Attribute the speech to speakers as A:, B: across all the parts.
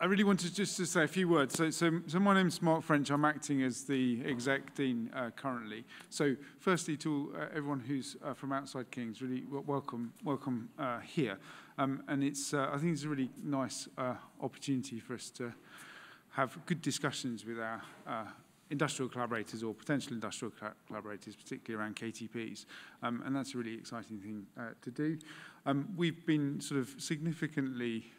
A: I really wanted just to say a few words. So, so, so my name's Mark French. I'm acting as the exec dean uh, currently. So, firstly, to uh, everyone who's uh, from outside King's, really welcome, welcome uh, here. Um, and it's, uh, I think it's a really nice uh, opportunity for us to have good discussions with our industrial collaborators or potential industrial collaborators, particularly around KTPs. Um, and that's a really exciting thing to do. Um, we've been sort of significantly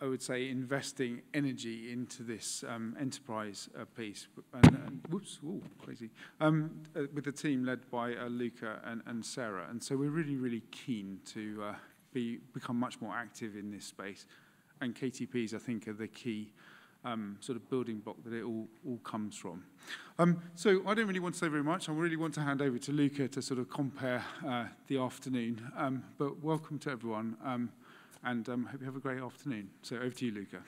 A: I would say, investing energy into this um, enterprise uh, piece. And, and whoops, ooh, crazy. Um, uh, with the team led by uh, Luca and, and, Sarah. And so we're really, really keen to uh, be, become much more active in this space. And KTPs, I think, are the key um, sort of building block that it all, all comes from. Um, so I don't really want to say very much. I really want to hand over to Luca to sort of compare uh, the afternoon. Um, but welcome to everyone. And um, hope you have a great afternoon. So over to you, Luca.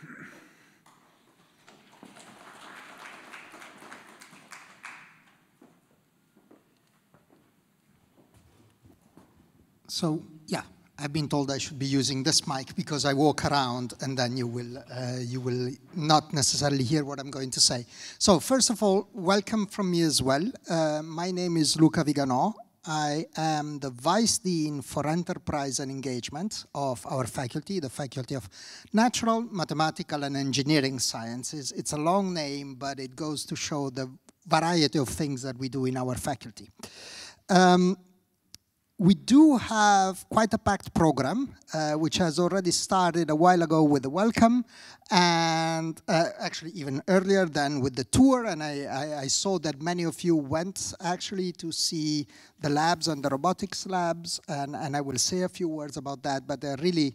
B: So, yeah, I've been told I should be using this mic because I walk around and then you will, uh, you will not necessarily hear what I'm going to say. So first of all, welcome from me as well. Uh, my name is Luca Viganò. I am the Vice Dean for Enterprise and Engagement of our faculty, the Faculty of Natural, Mathematical and Engineering Sciences. It's a long name, but it goes to show the variety of things that we do in our faculty. Um, we do have quite a packed program, uh, which has already started a while ago with the welcome, and uh, actually even earlier than with the tour. And I, I, I, saw that many of you went actually to see the labs and the robotics labs, and, and I will say a few words about that, but they're really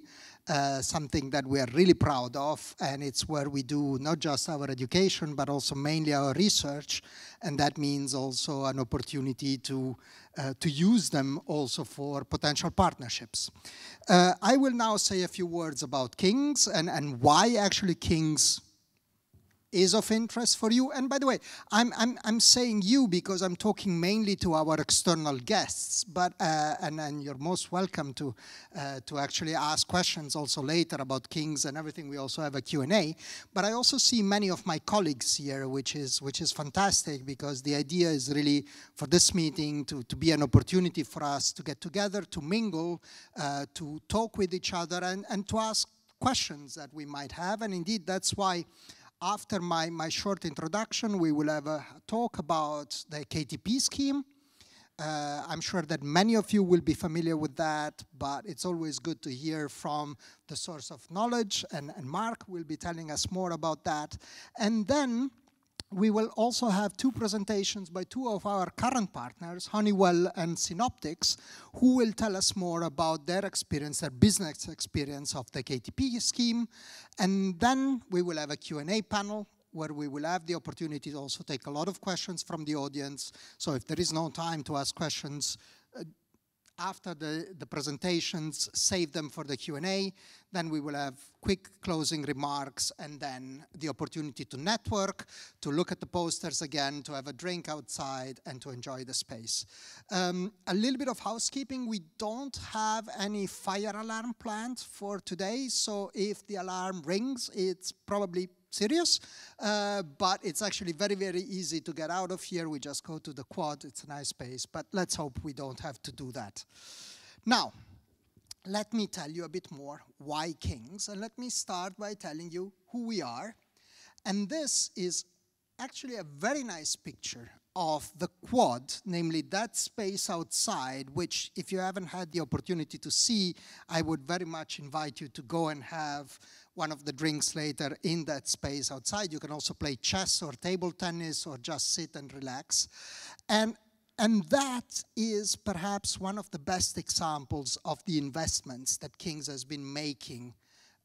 B: uh, something that we are really proud of, and it's where we do not just our education, but also mainly our research, and that means also an opportunity to uh, to use them also for potential partnerships. Uh, I will now say a few words about King's and, and why actually King's is of interest for you. And by the way, I'm, I'm, I'm saying you because I'm talking mainly to our external guests, but, uh, and, and you're most welcome to, uh, to actually ask questions also later about Kings and everything. We also have a Q&A, but I also see many of my colleagues here, which is, which is fantastic because the idea is really for this meeting to, to be an opportunity for us to get together, to mingle, uh, to talk with each other and, and to ask questions that we might have. And indeed, that's why after my, my short introduction, we will have a talk about the KTP scheme. Uh, I'm sure that many of you will be familiar with that, but it's always good to hear from the source of knowledge, and, and Mark will be telling us more about that. And then we will also have two presentations by two of our current partners, Honeywell and Synoptics, who will tell us more about their experience, their business experience of the KTP scheme. And then we will have a Q&A panel where we will have the opportunity to also take a lot of questions from the audience. So if there is no time to ask questions, after the, the presentations, save them for the Q&A. Then we will have quick closing remarks and then the opportunity to network, to look at the posters again, to have a drink outside and to enjoy the space. Um, a little bit of housekeeping. We don't have any fire alarm planned for today. So if the alarm rings, it's probably serious, uh, but it's actually very, very easy to get out of here. We just go to the quad, it's a nice space, but let's hope we don't have to do that. Now, let me tell you a bit more why Kings, and let me start by telling you who we are. And this is actually a very nice picture of the quad, namely that space outside, which if you haven't had the opportunity to see, I would very much invite you to go and have one of the drinks later in that space outside. You can also play chess or table tennis or just sit and relax. And, and that is perhaps one of the best examples of the investments that King's has been making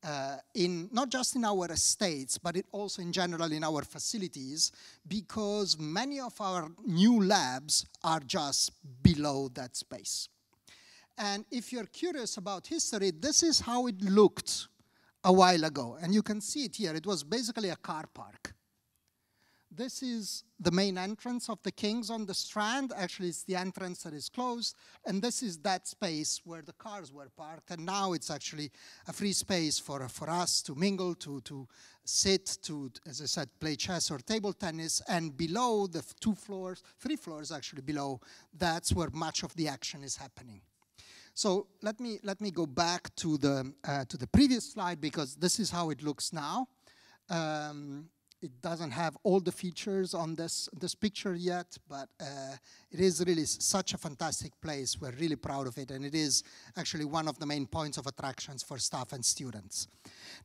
B: uh, in not just in our estates, but it also in general in our facilities, because many of our new labs are just below that space. And if you're curious about history, this is how it looked a while ago. And you can see it here. It was basically a car park. This is the main entrance of the King's on the Strand. Actually, it's the entrance that is closed. And this is that space where the cars were parked. And now it's actually a free space for, for us to mingle, to, to sit, to, as I said, play chess or table tennis. And below the two floors, three floors actually below, that's where much of the action is happening. So let me, let me go back to the, uh, to the previous slide because this is how it looks now. Um, it doesn't have all the features on this, this picture yet, but uh, it is really such a fantastic place. We're really proud of it, and it is actually one of the main points of attractions for staff and students.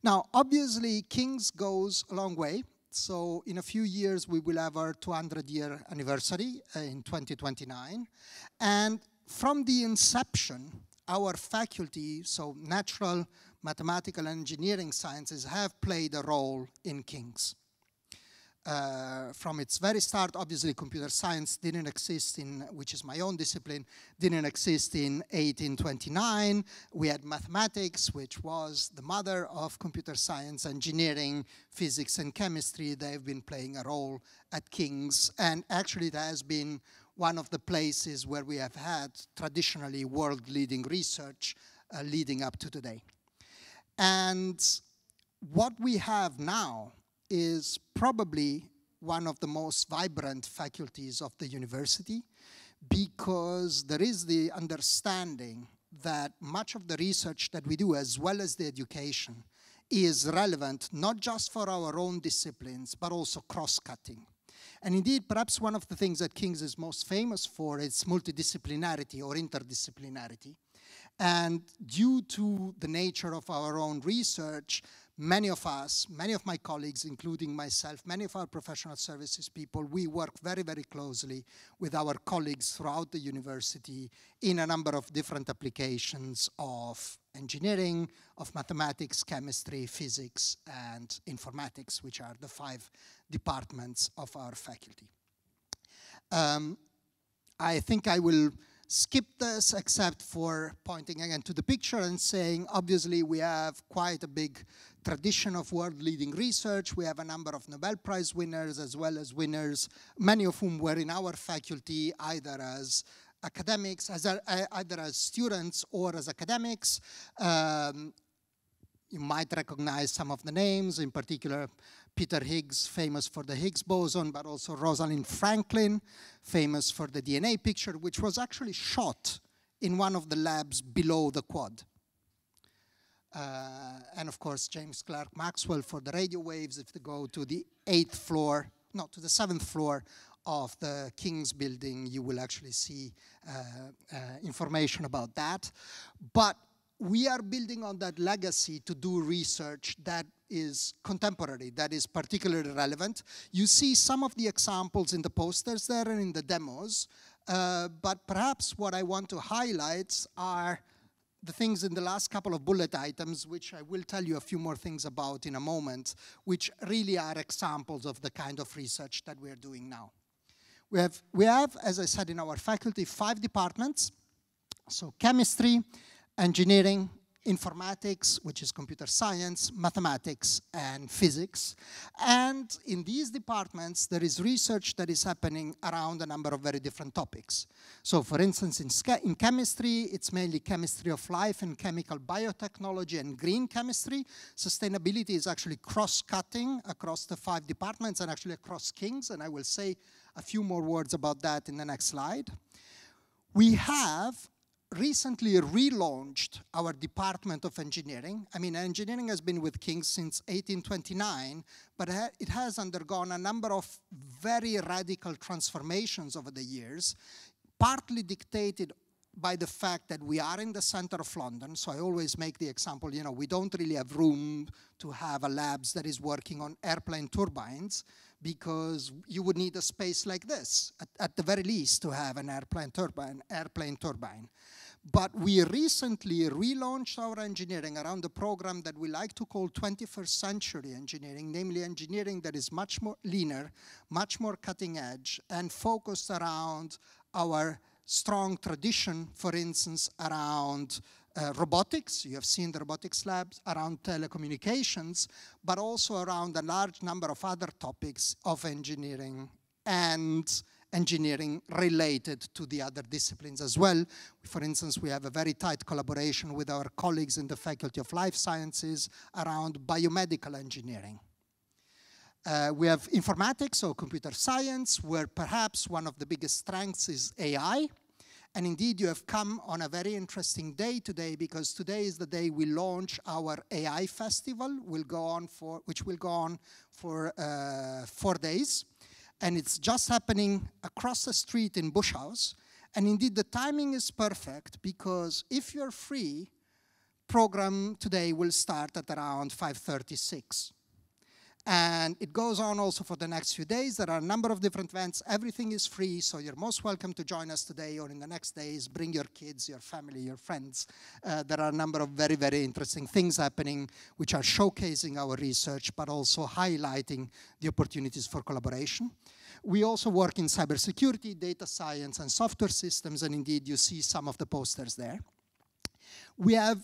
B: Now, obviously, King's goes a long way. So in a few years, we will have our 200-year anniversary uh, in 2029. And from the inception, our faculty, so natural, mathematical, and engineering sciences, have played a role in King's uh, from its very start, obviously computer science didn't exist in, which is my own discipline, didn't exist in 1829. We had mathematics, which was the mother of computer science, engineering, physics, and chemistry. They've been playing a role at King's, and actually it has been one of the places where we have had traditionally world-leading research uh, leading up to today. And what we have now is probably one of the most vibrant faculties of the university because there is the understanding that much of the research that we do as well as the education is relevant not just for our own disciplines but also cross-cutting. And indeed, perhaps one of the things that King's is most famous for is multidisciplinarity or interdisciplinarity. And due to the nature of our own research, many of us, many of my colleagues, including myself, many of our professional services people, we work very, very closely with our colleagues throughout the university in a number of different applications of engineering, of mathematics, chemistry, physics, and informatics, which are the five departments of our faculty. Um, I think I will skip this except for pointing again to the picture and saying, obviously, we have quite a big tradition of world-leading research. We have a number of Nobel Prize winners as well as winners, many of whom were in our faculty either as academics, as a, either as students or as academics. Um, you might recognize some of the names, in particular Peter Higgs, famous for the Higgs boson, but also Rosalind Franklin, famous for the DNA picture, which was actually shot in one of the labs below the quad. Uh, and of course, James Clerk Maxwell for the radio waves. If they go to the eighth floor, no, to the seventh floor of the King's building, you will actually see uh, uh, information about that. But we are building on that legacy to do research that is contemporary, that is particularly relevant. You see some of the examples in the posters there and in the demos, uh, but perhaps what I want to highlight are the things in the last couple of bullet items, which I will tell you a few more things about in a moment, which really are examples of the kind of research that we're doing now. We have, we have, as I said in our faculty, five departments. So chemistry, engineering, informatics, which is computer science, mathematics, and physics. And in these departments, there is research that is happening around a number of very different topics. So for instance, in, in chemistry, it's mainly chemistry of life and chemical biotechnology and green chemistry. Sustainability is actually cross-cutting across the five departments and actually across King's, and I will say a few more words about that in the next slide. We have recently relaunched our Department of Engineering. I mean, engineering has been with King since 1829, but it has undergone a number of very radical transformations over the years, partly dictated by the fact that we are in the center of London. So I always make the example, you know, we don't really have room to have a labs that is working on airplane turbines because you would need a space like this, at, at the very least, to have an airplane turbine. Airplane turbine. But we recently relaunched our engineering around a program that we like to call 21st century engineering, namely engineering that is much more leaner, much more cutting edge, and focused around our strong tradition, for instance, around uh, robotics, you have seen the robotics labs around telecommunications, but also around a large number of other topics of engineering. And engineering related to the other disciplines as well. For instance, we have a very tight collaboration with our colleagues in the Faculty of Life Sciences around biomedical engineering. Uh, we have informatics or computer science, where perhaps one of the biggest strengths is AI. And indeed, you have come on a very interesting day today because today is the day we launch our AI festival, will go on for, which will go on for uh, four days. And it's just happening across the street in Bush House. And indeed, the timing is perfect because if you're free, program today will start at around 536. And it goes on also for the next few days. There are a number of different events. Everything is free, so you're most welcome to join us today or in the next days. Bring your kids, your family, your friends. Uh, there are a number of very, very interesting things happening which are showcasing our research, but also highlighting the opportunities for collaboration. We also work in cybersecurity, data science, and software systems, and indeed you see some of the posters there. We have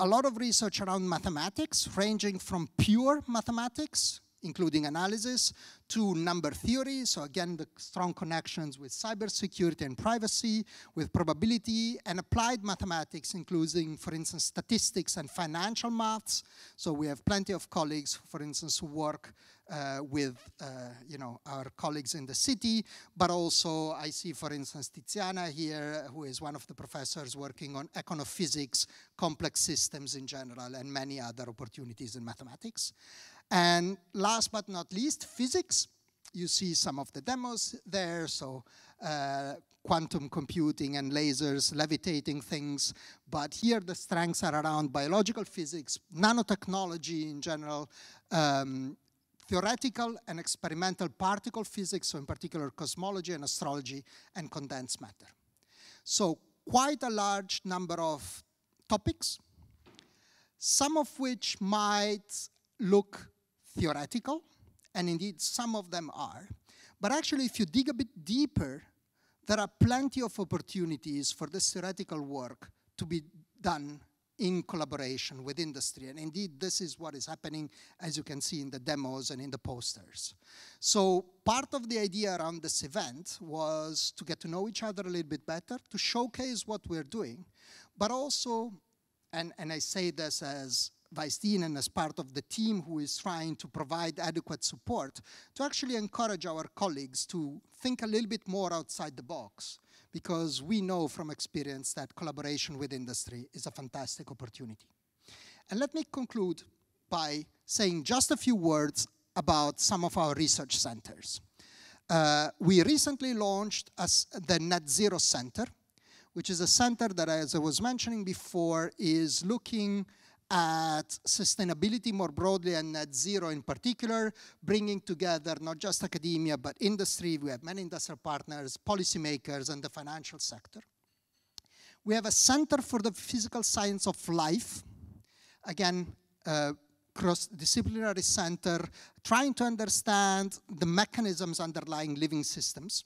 B: a lot of research around mathematics, ranging from pure mathematics, including analysis, to number theory. So again, the strong connections with cybersecurity and privacy, with probability and applied mathematics, including, for instance, statistics and financial maths. So we have plenty of colleagues, for instance, who work uh, with, uh, you know, our colleagues in the city, but also I see, for instance, Tiziana here, who is one of the professors working on econophysics, complex systems in general, and many other opportunities in mathematics. And last but not least, physics. You see some of the demos there, so uh, quantum computing and lasers, levitating things. But here the strengths are around biological physics, nanotechnology in general, um, theoretical and experimental particle physics, so in particular cosmology and astrology, and condensed matter. So quite a large number of topics, some of which might look theoretical, and indeed some of them are. But actually, if you dig a bit deeper, there are plenty of opportunities for this theoretical work to be done in collaboration with industry. And indeed, this is what is happening, as you can see in the demos and in the posters. So part of the idea around this event was to get to know each other a little bit better, to showcase what we're doing, but also, and, and I say this as Vice Dean and as part of the team who is trying to provide adequate support, to actually encourage our colleagues to think a little bit more outside the box, because we know from experience that collaboration with industry is a fantastic opportunity. And let me conclude by saying just a few words about some of our research centers. Uh, we recently launched the Net Zero Center, which is a center that, as I was mentioning before, is looking at sustainability more broadly and net zero in particular, bringing together not just academia, but industry. We have many industrial partners, policymakers, and the financial sector. We have a Center for the Physical Science of Life, again, uh, cross-disciplinary center, trying to understand the mechanisms underlying living systems.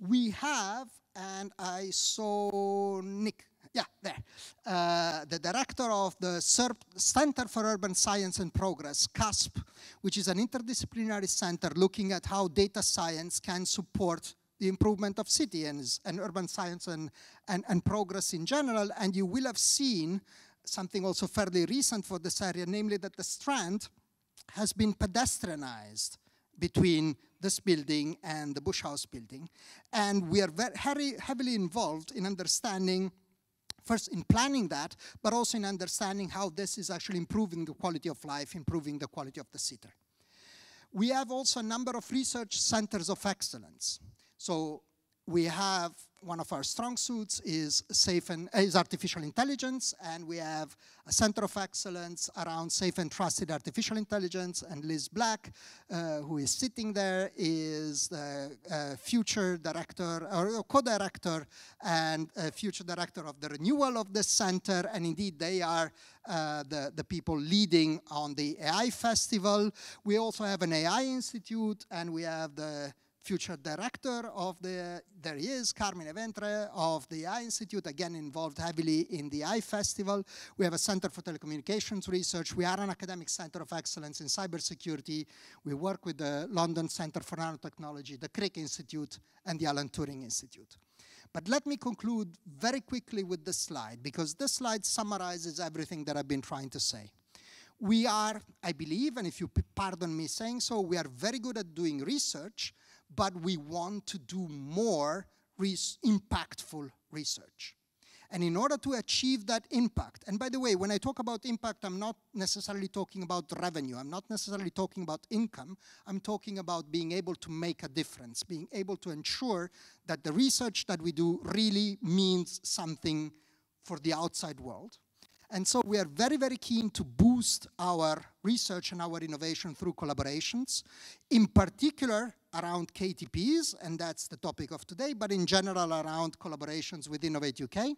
B: We have, and I saw Nick yeah, there. Uh, the director of the Center for Urban Science and Progress, CUSP, which is an interdisciplinary center looking at how data science can support the improvement of and, and urban science and, and, and progress in general. And you will have seen something also fairly recent for this area, namely that the Strand has been pedestrianized between this building and the Bush House building. And we are very heavily involved in understanding first in planning that, but also in understanding how this is actually improving the quality of life, improving the quality of the sitter. We have also a number of research centers of excellence. So we have one of our strong suits is safe and is artificial intelligence, and we have a center of excellence around safe and trusted artificial intelligence. And Liz Black, uh, who is sitting there, is the uh, future director or co-director and future director of the renewal of the center. And indeed, they are uh, the, the people leading on the AI festival. We also have an AI institute, and we have the future director of the, there he is, Carmine Ventre of the AI Institute, again involved heavily in the AI Festival. We have a Center for Telecommunications Research. We are an academic center of excellence in cybersecurity. We work with the London Center for Nanotechnology, the Crick Institute, and the Alan Turing Institute. But let me conclude very quickly with this slide, because this slide summarizes everything that I've been trying to say. We are, I believe, and if you pardon me saying so, we are very good at doing research, but we want to do more res impactful research. And in order to achieve that impact, and by the way, when I talk about impact, I'm not necessarily talking about revenue, I'm not necessarily talking about income, I'm talking about being able to make a difference, being able to ensure that the research that we do really means something for the outside world. And so we are very, very keen to boost our research and our innovation through collaborations, in particular around KTPs, and that's the topic of today, but in general around collaborations with Innovate UK.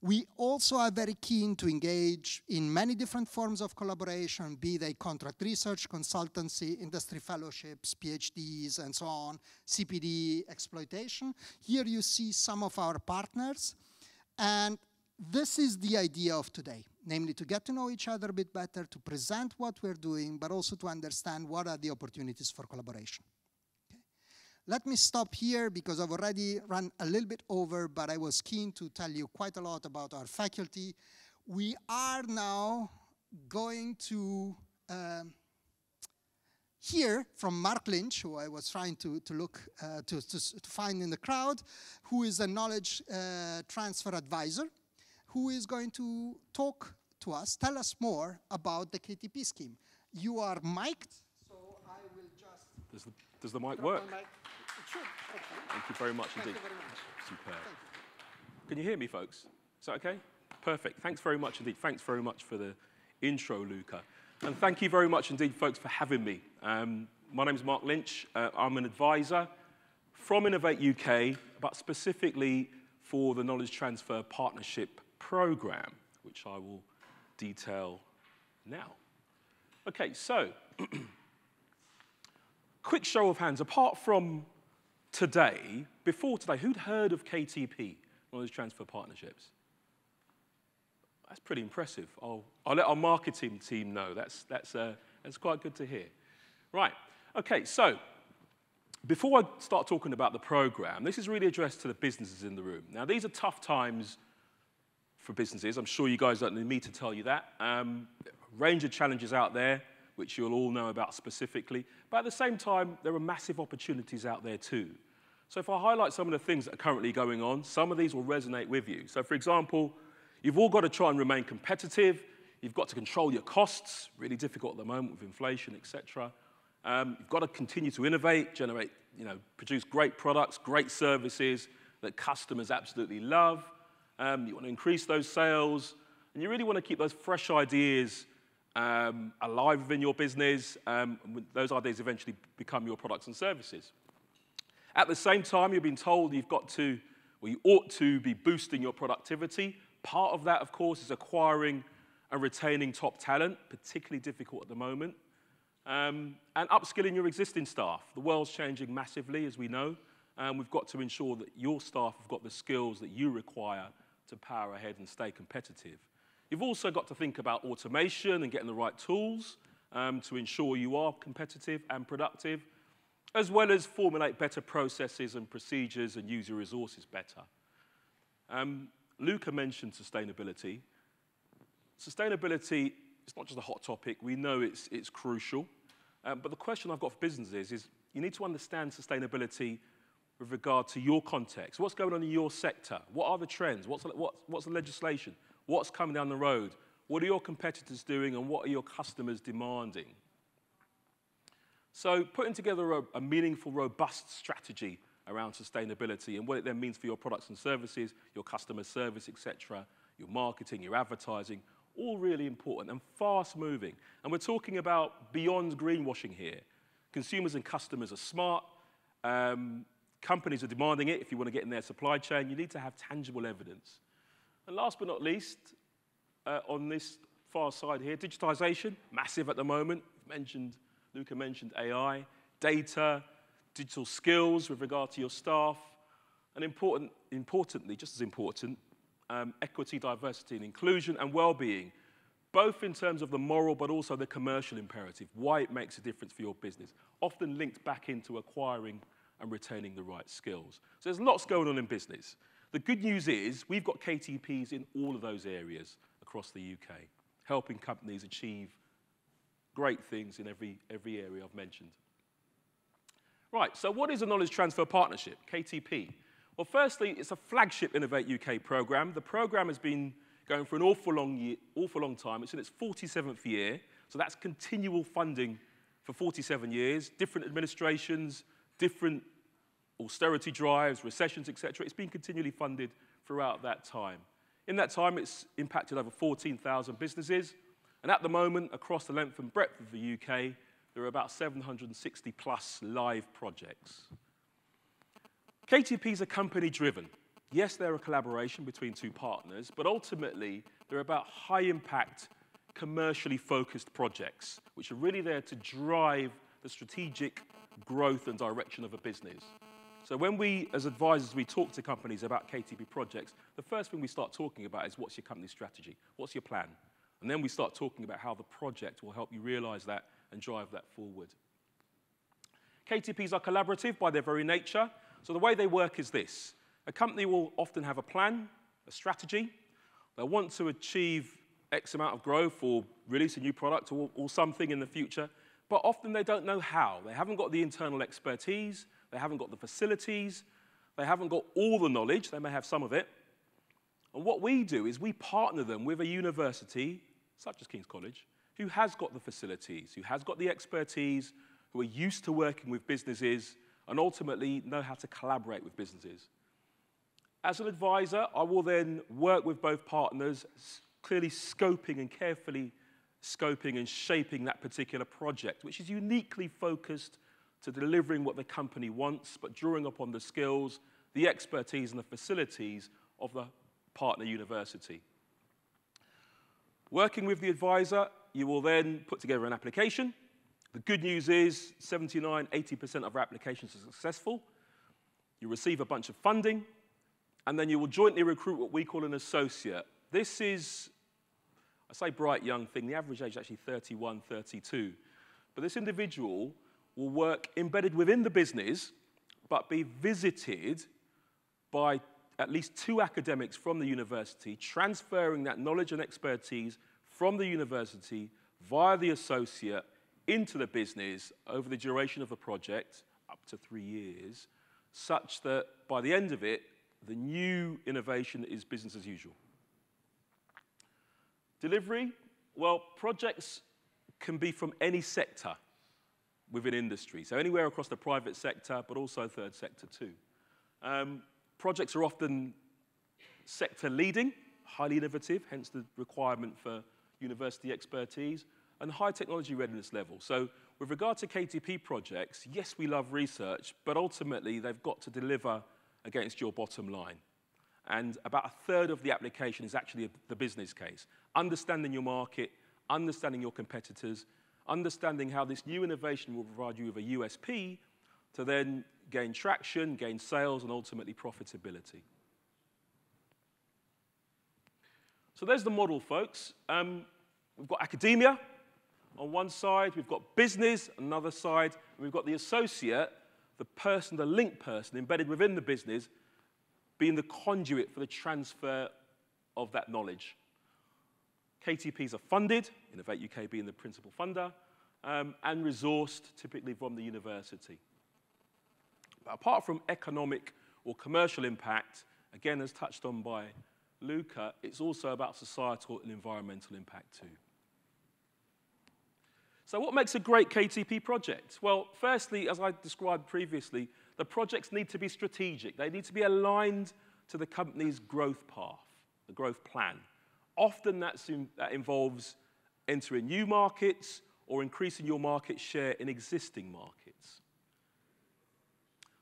B: We also are very keen to engage in many different forms of collaboration, be they contract research, consultancy, industry fellowships, PhDs, and so on, CPD exploitation. Here you see some of our partners. And this is the idea of today, namely to get to know each other a bit better, to present what we're doing, but also to understand what are the opportunities for collaboration. Okay. Let me stop here because I've already run a little bit over, but I was keen to tell you quite a lot about our faculty. We are now going to um, hear from Mark Lynch, who I was trying to, to look uh, to, to, to, find in the crowd, who is a knowledge uh, transfer advisor who is going to talk to us, tell us more about the KTP scheme. You are mic'd, so I will just...
C: Does the, does the mic work?
B: Mic. Should,
C: Thank you very much
B: Thank
C: indeed.
B: You very much.
C: Superb. You. Can you hear me, folks? Is that okay? Perfect. Thanks very much indeed. Thanks very much for the intro, Luca. And thank you very much indeed, folks, for having me. Um, my name is Mark Lynch. Uh, I'm an advisor from Innovate UK, but specifically for the Knowledge Transfer Partnership program, which I will detail now. Okay, so quick show of hands. Apart from today, before today, who'd heard of KTP, one of Knowledge Transfer Partnerships? That's pretty impressive. I'll, I'll let our marketing team know. That's, that's, uh, that's quite good to hear. Right, okay, so before I start talking about the program, this is really addressed to the businesses in the room. Now, these are tough times for businesses. I'm sure you guys don't need me to tell you that. Um, range of challenges out there, which you'll all know about specifically. But at the same time, there are massive opportunities out there too. So if I highlight some of the things that are currently going on, some of these will resonate with you. So for example, you've all got to try and remain competitive. You've got to control your costs, really difficult at the moment with inflation, etc. Um, you've got to continue to innovate, generate, you know, produce great products, great services that customers absolutely love. Um, you want to increase those sales, and you really want to keep those fresh ideas um, alive within your business. Um, those ideas eventually become your products and services. At the same time, you've been told you've got to, well, you ought to be boosting your productivity. Part of that, of course, is acquiring and retaining top talent, particularly difficult at the moment. Um, and upskilling your existing staff. The world's changing massively, as we know, and we've got to ensure that your staff have got the skills that you require to power ahead and stay competitive. You've also got to think about automation and getting the right tools um, to ensure you are competitive and productive, as well as formulate better processes and procedures and use your resources better. Um, Luca mentioned sustainability. Sustainability is not just a hot topic. We know it's, it's crucial. Um, but the question I've got for businesses is you need to understand sustainability with regard to your context. What's going on in your sector? What are the trends? What's, what, what's the legislation? What's coming down the road? What are your competitors doing and what are your customers demanding? So putting together a, a meaningful, robust strategy around sustainability and what it then means for your products and services, your customer service, etc., your marketing, your advertising, all really important and fast moving. And we're talking about beyond greenwashing here. Consumers and customers are smart. Um, Companies are demanding it if you want to get in their supply chain. You need to have tangible evidence. And last but not least, uh, on this far side here, digitization, massive at the moment. Mentioned, Luca mentioned AI, data, digital skills with regard to your staff, and important, importantly, just as important, um, equity, diversity, and inclusion, and well-being, both in terms of the moral but also the commercial imperative, why it makes a difference for your business, often linked back into acquiring and retaining the right skills. So there's lots going on in business. The good news is we've got KTPs in all of those areas across the UK, helping companies achieve great things in every, every area I've mentioned. Right, so what is a Knowledge Transfer Partnership, KTP? Well, firstly, it's a flagship Innovate UK program. The program has been going for an awful long, year, awful long time. It's in its 47th year, so that's continual funding for 47 years, different administrations, different austerity drives, recessions, etc. It's been continually funded throughout that time. In that time, it's impacted over 14,000 businesses, and at the moment, across the length and breadth of the UK, there are about 760 plus live projects. KTPs are company driven. Yes, they're a collaboration between two partners, but ultimately, they're about high impact, commercially focused projects, which are really there to drive the strategic growth and direction of a business. So when we, as advisors, we talk to companies about KTP projects, the first thing we start talking about is what's your company strategy? What's your plan? And then we start talking about how the project will help you realize that and drive that forward. KTPs are collaborative by their very nature. So the way they work is this. A company will often have a plan, a strategy. They'll want to achieve X amount of growth or release a new product or, or something in the future, but often they don't know how. They haven't got the internal expertise, they haven't got the facilities, they haven't got all the knowledge, they may have some of it. And what we do is we partner them with a university, such as King's College, who has got the facilities, who has got the expertise, who are used to working with businesses, and ultimately know how to collaborate with businesses. As an advisor, I will then work with both partners, clearly scoping and carefully scoping and shaping that particular project, which is uniquely focused to delivering what the company wants, but drawing upon the skills, the expertise, and the facilities of the partner university. Working with the advisor, you will then put together an application. The good news is 79, 80% of our applications are successful. You receive a bunch of funding, and then you will jointly recruit what we call an associate. This is, I say bright young thing, the average age is actually 31, 32. But this individual will work embedded within the business, but be visited by at least two academics from the university, transferring that knowledge and expertise from the university via the associate into the business over the duration of the project, up to three years, such that by the end of it, the new innovation is business as usual. Delivery, well, projects can be from any sector within industry, so anywhere across the private sector, but also third sector too. Um, projects are often sector leading, highly innovative, hence the requirement for university expertise, and high technology readiness level. So with regard to KTP projects, yes, we love research, but ultimately they've got to deliver against your bottom line. And about a third of the application is actually the business case. Understanding your market, understanding your competitors, understanding how this new innovation will provide you with a USP to then gain traction, gain sales, and ultimately profitability. So there's the model, folks. Um, we've got academia on one side, we've got business another side, and we've got the associate, the person, the link person embedded within the business, being the conduit for the transfer of that knowledge. KTPs are funded, Innovate UK being the principal funder, um, and resourced typically from the university. But apart from economic or commercial impact, again, as touched on by Luca, it's also about societal and environmental impact too. So what makes a great KTP project? Well, firstly, as I described previously, the projects need to be strategic. They need to be aligned to the company's growth path, the growth plan. Often that involves entering new markets or increasing your market share in existing markets.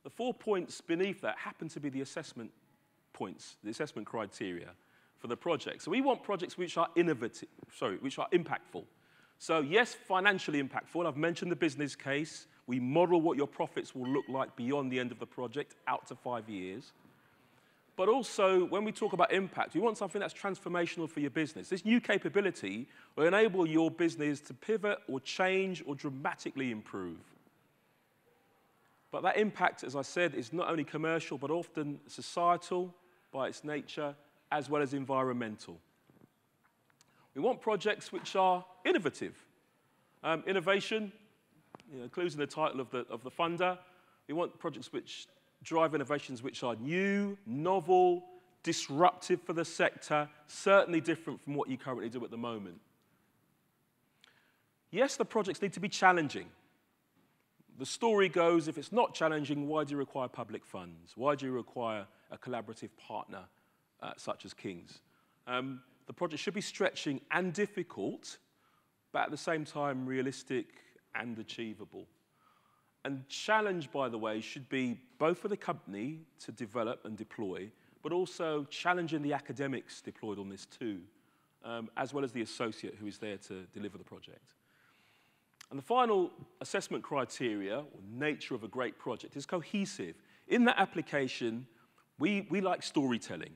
C: The four points beneath that happen to be the assessment points, the assessment criteria for the project. So we want projects which are innovative, sorry, which are impactful. So yes, financially impactful. I've mentioned the business case. We model what your profits will look like beyond the end of the project, out to five years. But also, when we talk about impact, we want something that's transformational for your business. This new capability will enable your business to pivot or change or dramatically improve. But that impact, as I said, is not only commercial, but often societal by its nature, as well as environmental. We want projects which are innovative. Um, innovation, you know, includes in the title of the, of the funder. We want projects which drive innovations which are new, novel, disruptive for the sector, certainly different from what you currently do at the moment. Yes, the projects need to be challenging. The story goes if it's not challenging, why do you require public funds? Why do you require a collaborative partner uh, such as King's? Um, the project should be stretching and difficult, but at the same time realistic and achievable. And challenge, by the way, should be both for the company to develop and deploy, but also challenging the academics deployed on this too, um, as well as the associate who is there to deliver the project. And the final assessment criteria, or nature of a great project, is cohesive. In that application, we, we like storytelling.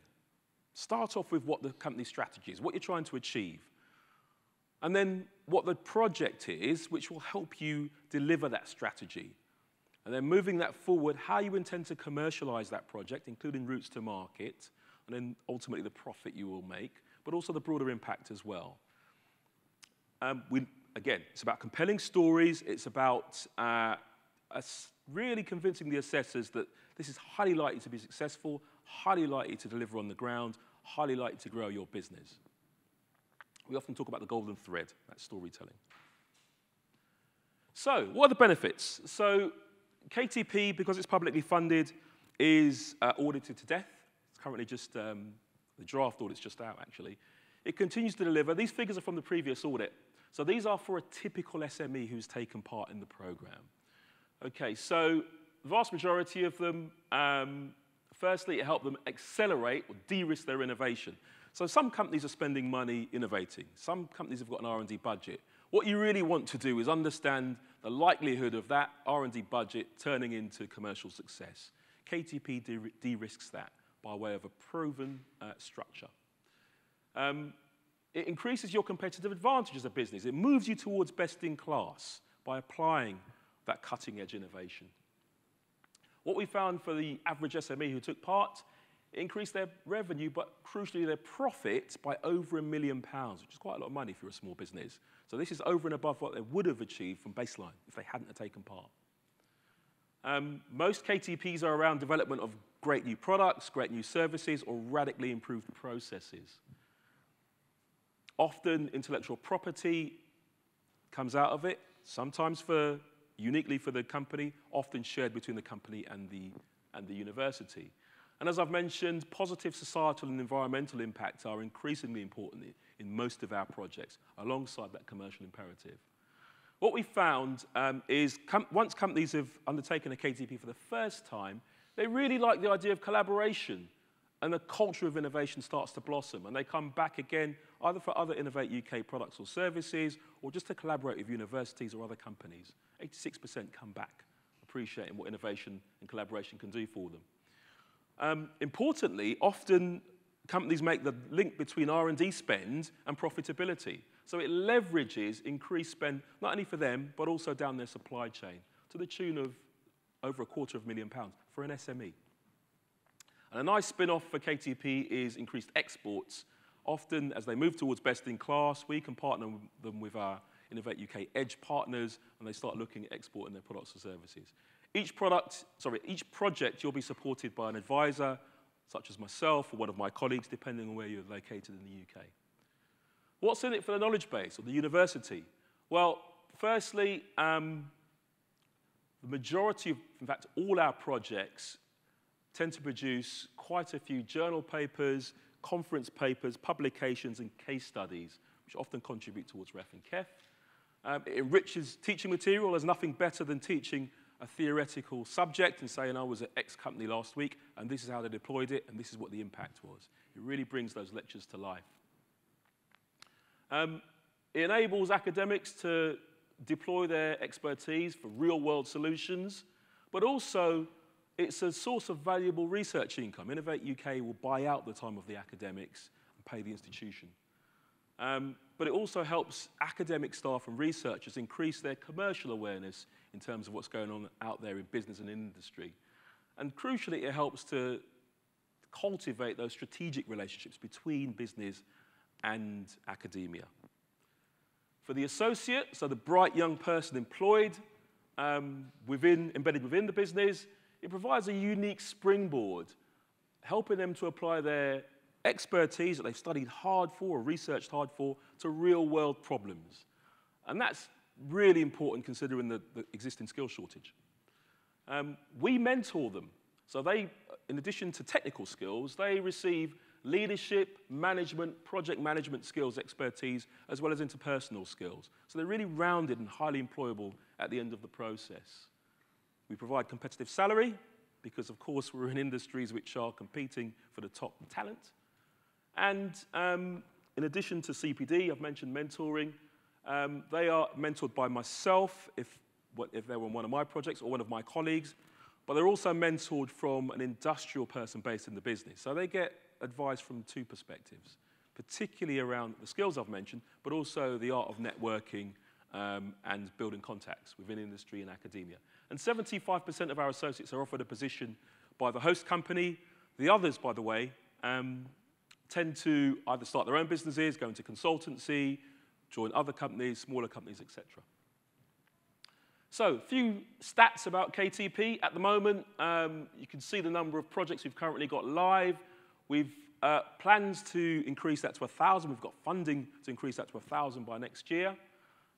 C: Start off with what the company's strategy is, what you're trying to achieve. And then what the project is, which will help you deliver that strategy. And then moving that forward, how you intend to commercialize that project, including routes to market, and then ultimately the profit you will make, but also the broader impact as well. Um, we, again, it's about compelling stories. It's about uh, really convincing the assessors that this is highly likely to be successful, highly likely to deliver on the ground, highly likely to grow your business. We often talk about the golden thread, that storytelling. So, what are the benefits? So, KTP, because it's publicly funded, is uh, audited to death. It's currently just, um, the draft audit's just out, actually. It continues to deliver. These figures are from the previous audit. So these are for a typical SME who's taken part in the program. Okay, so the vast majority of them, um, firstly, it helped them accelerate or de-risk their innovation. So some companies are spending money innovating. Some companies have got an R&D budget. What you really want to do is understand the likelihood of that R&D budget turning into commercial success. KTP de-risks that by way of a proven uh, structure. Um, it increases your competitive advantage as a business. It moves you towards best in class by applying that cutting edge innovation. What we found for the average SME who took part, increased their revenue, but crucially their profit by over a million pounds, which is quite a lot of money for a small business. So this is over and above what they would have achieved from baseline if they hadn't taken part. Um, most KTPs are around development of great new products, great new services, or radically improved processes. Often intellectual property comes out of it, sometimes for uniquely for the company, often shared between the company and the, and the university. And as I've mentioned, positive societal and environmental impacts are increasingly important in most of our projects, alongside that commercial imperative. What we found um, is com once companies have undertaken a KTP for the first time, they really like the idea of collaboration and the culture of innovation starts to blossom and they come back again either for other Innovate UK products or services or just to collaborate with universities or other companies. 86% come back appreciating what innovation and collaboration can do for them. Um, importantly, often companies make the link between R&D spend and profitability. So it leverages increased spend, not only for them, but also down their supply chain, to the tune of over a quarter of a million pounds for an SME. And a nice spin-off for KTP is increased exports. Often, as they move towards best in class, we can partner them with our Innovate UK Edge partners, and they start looking at exporting their products or services. Each product, sorry, each project you'll be supported by an advisor, such as myself or one of my colleagues, depending on where you're located in the UK. What's in it for the knowledge base or the university? Well, firstly, um, the majority of, in fact, all our projects tend to produce quite a few journal papers, conference papers, publications, and case studies, which often contribute towards REF and KEF. Um, it enriches teaching material. There's nothing better than teaching a theoretical subject and saying, I was at X company last week, and this is how they deployed it, and this is what the impact was. It really brings those lectures to life. Um, it enables academics to deploy their expertise for real world solutions, but also it's a source of valuable research income. Innovate UK will buy out the time of the academics and pay the institution. Um, but it also helps academic staff and researchers increase their commercial awareness in terms of what's going on out there in business and industry. And crucially, it helps to cultivate those strategic relationships between business and academia. For the associate, so the bright young person employed um, within, embedded within the business, it provides a unique springboard, helping them to apply their expertise that they've studied hard for or researched hard for to real world problems. And that's really important considering the, the existing skill shortage. Um, we mentor them. So they, in addition to technical skills, they receive leadership, management, project management skills, expertise, as well as interpersonal skills. So they're really rounded and highly employable at the end of the process. We provide competitive salary because, of course, we're in industries which are competing for the top talent. And um, in addition to CPD, I've mentioned mentoring. Um, they are mentored by myself if, if they were on one of my projects or one of my colleagues, but they're also mentored from an industrial person based in the business. So they get advice from two perspectives, particularly around the skills I've mentioned, but also the art of networking um, and building contacts within industry and academia. And 75% of our associates are offered a position by the host company. The others, by the way, um, tend to either start their own businesses, go into consultancy, join other companies, smaller companies, etc. So, a few stats about KTP. At the moment, um, you can see the number of projects we've currently got live. We've uh, plans to increase that to 1,000. We've got funding to increase that to 1,000 by next year.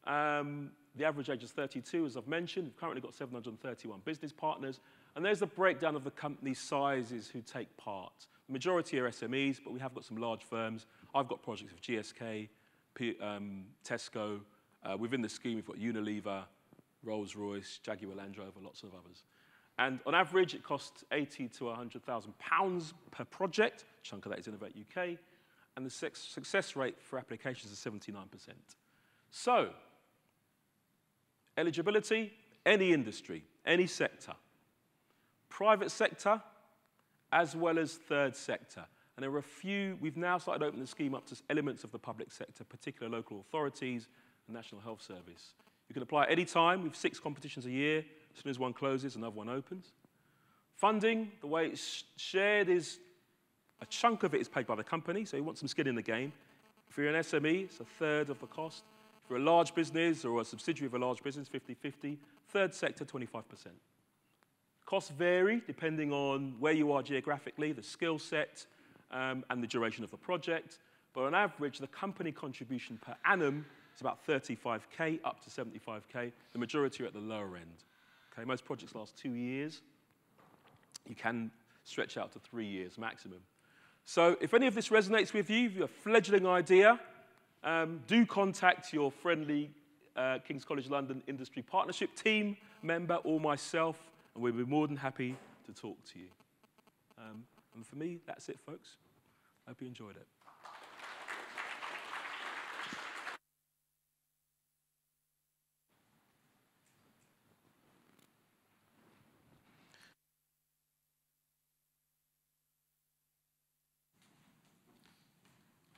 C: Um, the average age is 32, as I've mentioned. We've currently got 731 business partners. And there's a breakdown of the company sizes who take part. The majority are SMEs, but we have got some large firms. I've got projects with GSK, Um, Tesco. Uh, within the scheme, we've got Unilever, Rolls-Royce, Jaguar Land Rover, lots of others. And on average, it costs 80 to 100,000 pounds per project. A chunk of that is Innovate UK. And the success rate for applications is 79%. So, eligibility, any industry, any sector. Private sector, as well as third sector. And there are a few, we've now started opening the scheme up to elements of the public sector, particular local authorities and National Health Service. You can apply at any time. We've six competitions a year. As soon as one closes, another one opens. Funding, the way it's shared is a chunk of it is paid by the company, so you want some skin in the game. If you're an SME, it's a third of the cost. If you're a large business or a subsidiary of a large business, 50-50. Third sector, 25%. Costs vary depending on where you are geographically, the skill set, um, and the duration of the project. But on average, the company contribution per annum is about 35k up to 75k. The majority are at the lower end. Okay, most projects last two years. You can stretch out to three years maximum. So if any of this resonates with you, if you're a fledgling idea, um, do contact your friendly uh, King's College London Industry Partnership team member or myself, and we'll be more than happy to talk to you. Um, and for me, that's it, folks. Hope you enjoyed it.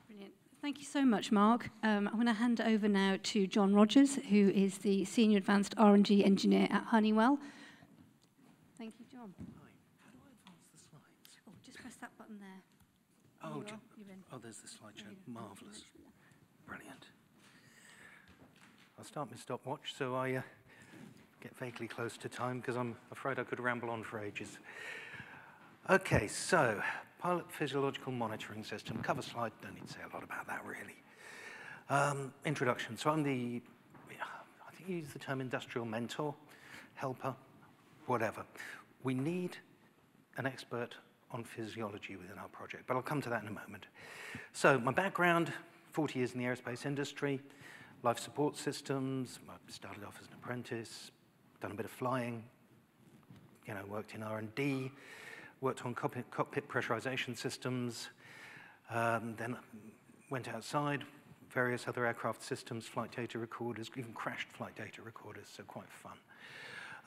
C: Brilliant.
D: Thank you so much, Mark. Um, I'm going to hand over now to John Rogers, who is the Senior Advanced R&D Engineer at Honeywell. Thank you, John.
E: Hi. How do I advance the slides?
D: Oh, just press that button there.
E: Oh,
D: you
E: oh there's the slideshow. Marvellous. Brilliant. I'll start my stopwatch so I uh, get vaguely close to time because I'm afraid I could ramble on for ages. Okay, so pilot physiological monitoring system. Cover slide, don't need to say a lot about that really. Um, introduction. So I'm the, I think you use the term industrial mentor, helper, whatever. We need an expert on physiology within our project, but I'll come to that in a moment. So my background, 40 years in the aerospace industry, life support systems, I started off as an apprentice, done a bit of flying, you know, worked in R&D, worked on cockpit, cockpit pressurization systems, um, then went outside, various other aircraft systems, flight data recorders, even crashed flight data recorders, so quite fun.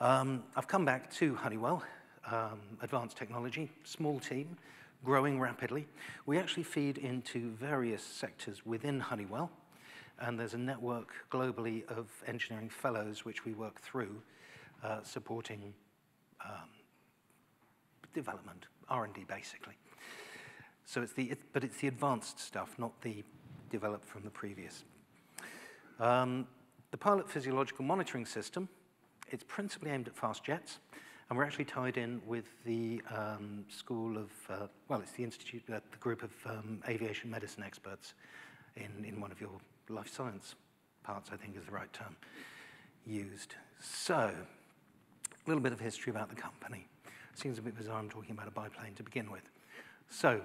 E: Um, I've come back to Honeywell, um, advanced technology, small team, growing rapidly. We actually feed into various sectors within Honeywell, and there's a network globally of engineering fellows which we work through, uh, supporting um, development, R&D basically. So it's the, it, but it's the advanced stuff, not the developed from the previous. Um, the pilot physiological monitoring system, it's principally aimed at fast jets, and we're actually tied in with the um, School of, uh, well, it's the Institute, uh, the group of um, aviation medicine experts in, in one of your life science parts, I think is the right term used. So, a little bit of history about the company. Seems a bit bizarre I'm talking about a biplane to begin with. So,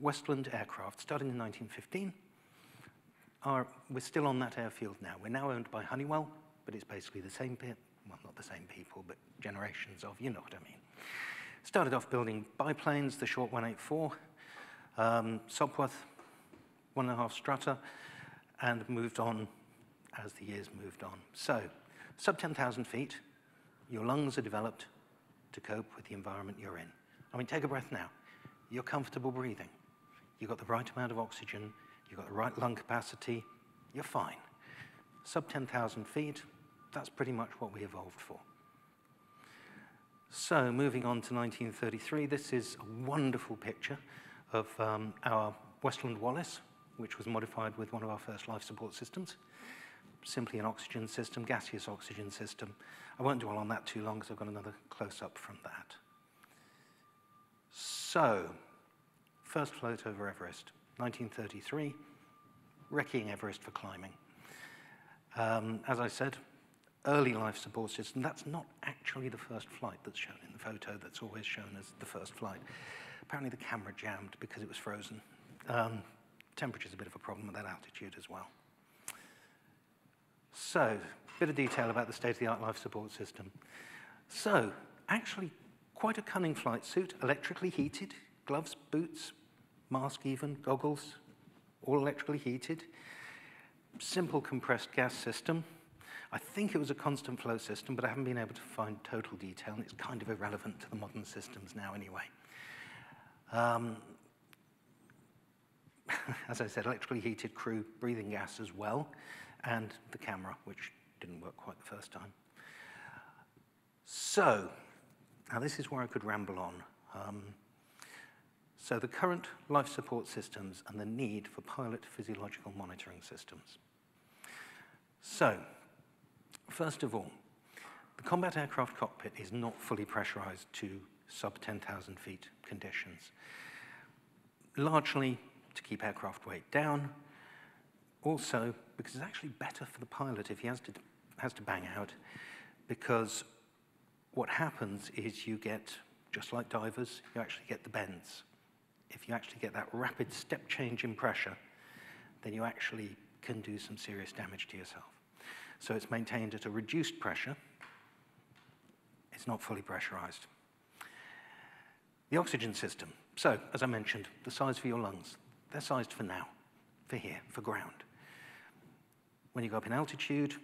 E: Westland Aircraft, starting in 1915. Are, we're still on that airfield now. We're now owned by Honeywell, but it's basically the same, well, not the same people, but generations of, you know what I mean. Started off building biplanes, the short 184, um, Sopwith, one and a half strutter, and moved on as the years moved on. So, sub 10,000 feet, your lungs are developed to cope with the environment you're in. I mean, take a breath now. You're comfortable breathing. You've got the right amount of oxygen. You've got the right lung capacity. You're fine. Sub 10,000 feet, that's pretty much what we evolved for. So, moving on to 1933, this is a wonderful picture of um, our Westland Wallace, which was modified with one of our first life support systems. Simply an oxygen system, gaseous oxygen system. I won't dwell on that too long because I've got another close up from that. So, first float over Everest, 1933, wrecking Everest for climbing. Um, as I said, early life support system, that's not actually the first flight that's shown in the photo that's always shown as the first flight. Apparently the camera jammed because it was frozen. Um, temperature's a bit of a problem at that altitude as well. So, bit of detail about the state-of-the-art life support system. So, actually quite a cunning flight suit, electrically heated, gloves, boots, mask even, goggles, all electrically heated. Simple compressed gas system. I think it was a constant flow system, but I haven't been able to find total detail, and it's kind of irrelevant to the modern systems now anyway. Um, as I said, electrically heated crew, breathing gas as well, and the camera, which didn't work quite the first time. So, now this is where I could ramble on. Um, so the current life support systems and the need for pilot physiological monitoring systems. So, first of all, the combat aircraft cockpit is not fully pressurized to sub 10,000 feet conditions, largely to keep aircraft weight down, also because it's actually better for the pilot if he has to, has to bang out, because what happens is you get, just like divers, you actually get the bends. If you actually get that rapid step change in pressure, then you actually can do some serious damage to yourself. So it's maintained at a reduced pressure. It's not fully pressurized. The oxygen system. So, as I mentioned, the size for your lungs. They're sized for now, for here, for ground. When you go up in altitude,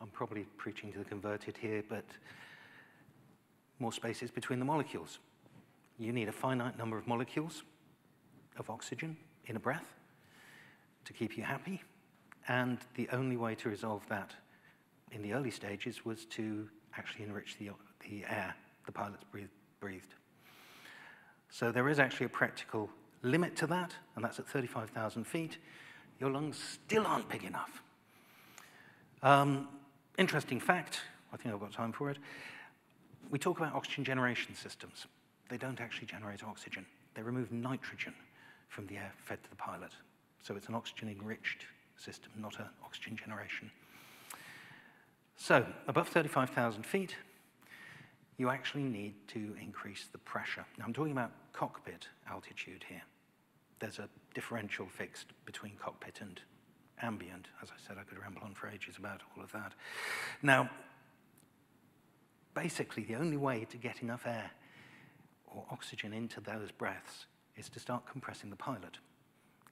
E: I'm probably preaching to the converted here, but more spaces between the molecules you need a finite number of molecules of oxygen in a breath to keep you happy. And the only way to resolve that in the early stages was to actually enrich the, the air the pilots breathed, breathed. So there is actually a practical limit to that, and that's at 35,000 feet. Your lungs still aren't big enough. Um, interesting fact, I think I've got time for it. We talk about oxygen generation systems they don't actually generate oxygen. They remove nitrogen from the air fed to the pilot. So it's an oxygen-enriched system, not an oxygen generation. So above 35,000 feet, you actually need to increase the pressure. Now I'm talking about cockpit altitude here. There's a differential fixed between cockpit and ambient. As I said, I could ramble on for ages about all of that. Now, basically, the only way to get enough air or oxygen into those breaths is to start compressing the pilot.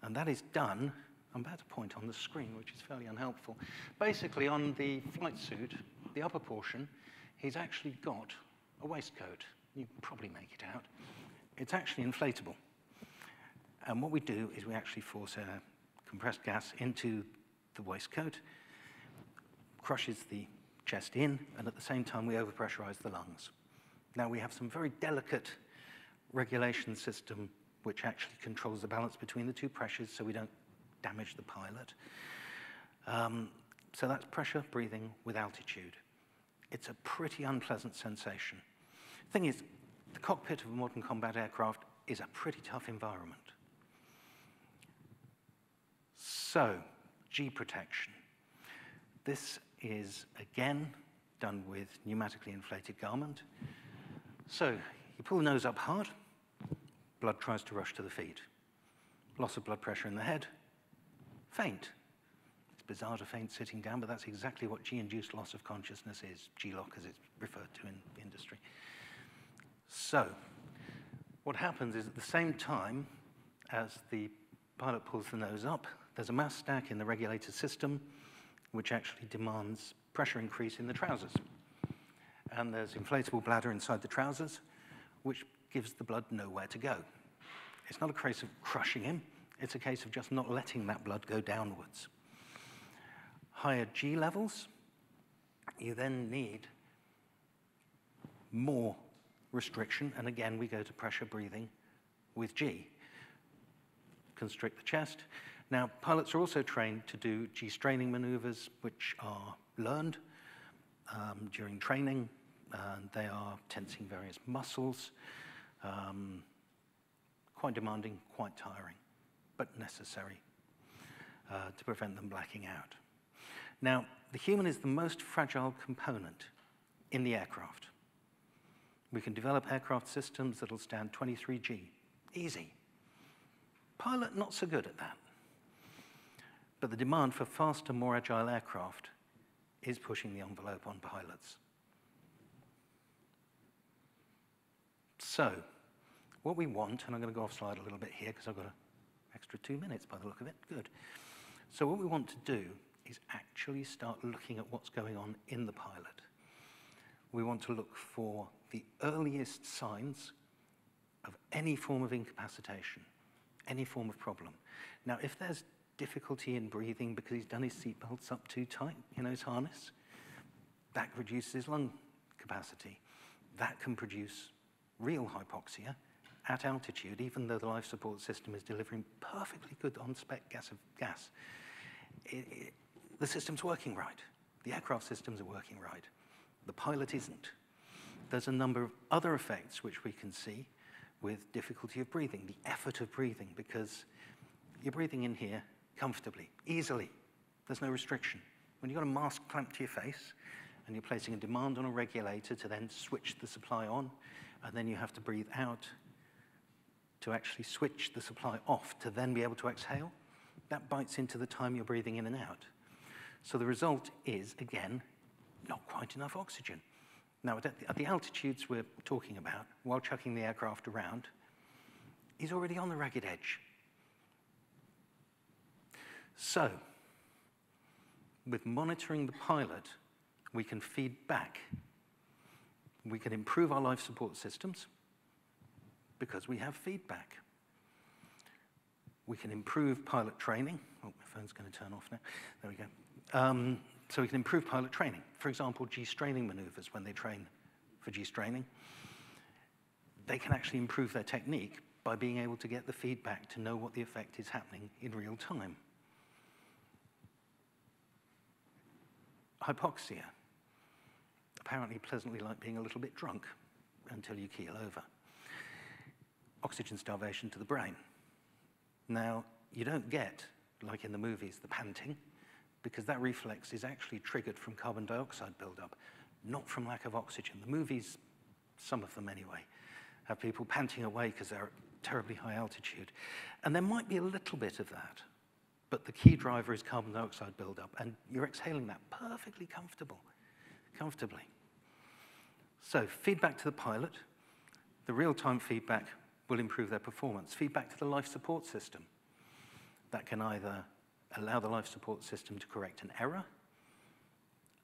E: And that is done, I'm about to point on the screen, which is fairly unhelpful. Basically, on the flight suit, the upper portion, he's actually got a waistcoat. You can probably make it out. It's actually inflatable. And what we do is we actually force a compressed gas into the waistcoat, crushes the chest in, and at the same time we overpressurize the lungs. Now we have some very delicate regulation system which actually controls the balance between the two pressures so we don't damage the pilot. Um, so that's pressure breathing with altitude. It's a pretty unpleasant sensation. Thing is, the cockpit of a modern combat aircraft is a pretty tough environment. So, G protection. This is, again, done with pneumatically inflated garment. So, you pull the nose up hard, blood tries to rush to the feet. Loss of blood pressure in the head, faint. It's bizarre to faint sitting down, but that's exactly what G-induced loss of consciousness is, G-LOC as it's referred to in the industry. So, what happens is at the same time as the pilot pulls the nose up, there's a mass stack in the regulator system which actually demands pressure increase in the trousers. And there's inflatable bladder inside the trousers, which gives the blood nowhere to go. It's not a case of crushing him, it's a case of just not letting that blood go downwards. Higher G levels, you then need more restriction, and again, we go to pressure breathing with G. Constrict the chest. Now, pilots are also trained to do G-straining maneuvers, which are learned um, during training. And they are tensing various muscles. Um, quite demanding, quite tiring, but necessary uh, to prevent them blacking out. Now, the human is the most fragile component in the aircraft. We can develop aircraft systems that'll stand 23G. Easy. Pilot, not so good at that. But the demand for faster, more agile aircraft is pushing the envelope on pilots. So, what we want, and I'm going to go off slide a little bit here because I've got an extra two minutes by the look of it. Good. So, what we want to do is actually start looking at what's going on in the pilot. We want to look for the earliest signs of any form of incapacitation, any form of problem. Now, if there's difficulty in breathing because he's done his seatbelts up too tight, you know, his harness, that reduces lung capacity. That can produce real hypoxia at altitude, even though the life support system is delivering perfectly good on-spec gas of gas. It, it, the system's working right. The aircraft systems are working right. The pilot isn't. There's a number of other effects which we can see with difficulty of breathing, the effort of breathing, because you're breathing in here comfortably, easily. There's no restriction. When you've got a mask clamped to your face and you're placing a demand on a regulator to then switch the supply on, and then you have to breathe out to actually switch the supply off to then be able to exhale, that bites into the time you're breathing in and out. So the result is, again, not quite enough oxygen. Now, at the altitudes we're talking about, while chucking the aircraft around, he's already on the ragged edge. So, with monitoring the pilot, we can feed back. We can improve our life support systems because we have feedback. We can improve pilot training. Oh, my phone's going to turn off now. There we go. Um, so we can improve pilot training. For example, G-straining maneuvers when they train for G-straining. They can actually improve their technique by being able to get the feedback to know what the effect is happening in real time. Hypoxia. Apparently pleasantly like being a little bit drunk until you keel over oxygen starvation to the brain. Now, you don't get, like in the movies, the panting, because that reflex is actually triggered from carbon dioxide buildup, not from lack of oxygen. The movies, some of them anyway, have people panting away because they're at terribly high altitude. And there might be a little bit of that, but the key driver is carbon dioxide buildup, and you're exhaling that perfectly comfortable, comfortably. So feedback to the pilot, the real-time feedback will improve their performance. Feedback to the life support system. That can either allow the life support system to correct an error,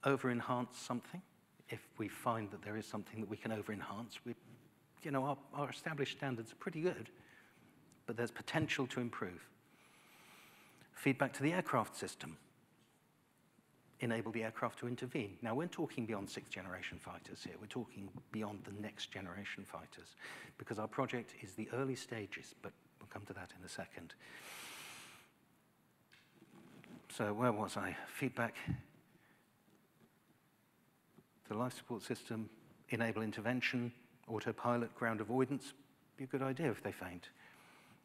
E: over-enhance something. If we find that there is something that we can over-enhance, we, you know, our, our established standards are pretty good, but there's potential to improve. Feedback to the aircraft system. Enable the aircraft to intervene. Now, we're talking beyond sixth generation fighters here. We're talking beyond the next generation fighters because our project is the early stages, but we'll come to that in a second. So where was I? Feedback. The life support system, enable intervention, autopilot, ground avoidance. Be a good idea if they faint.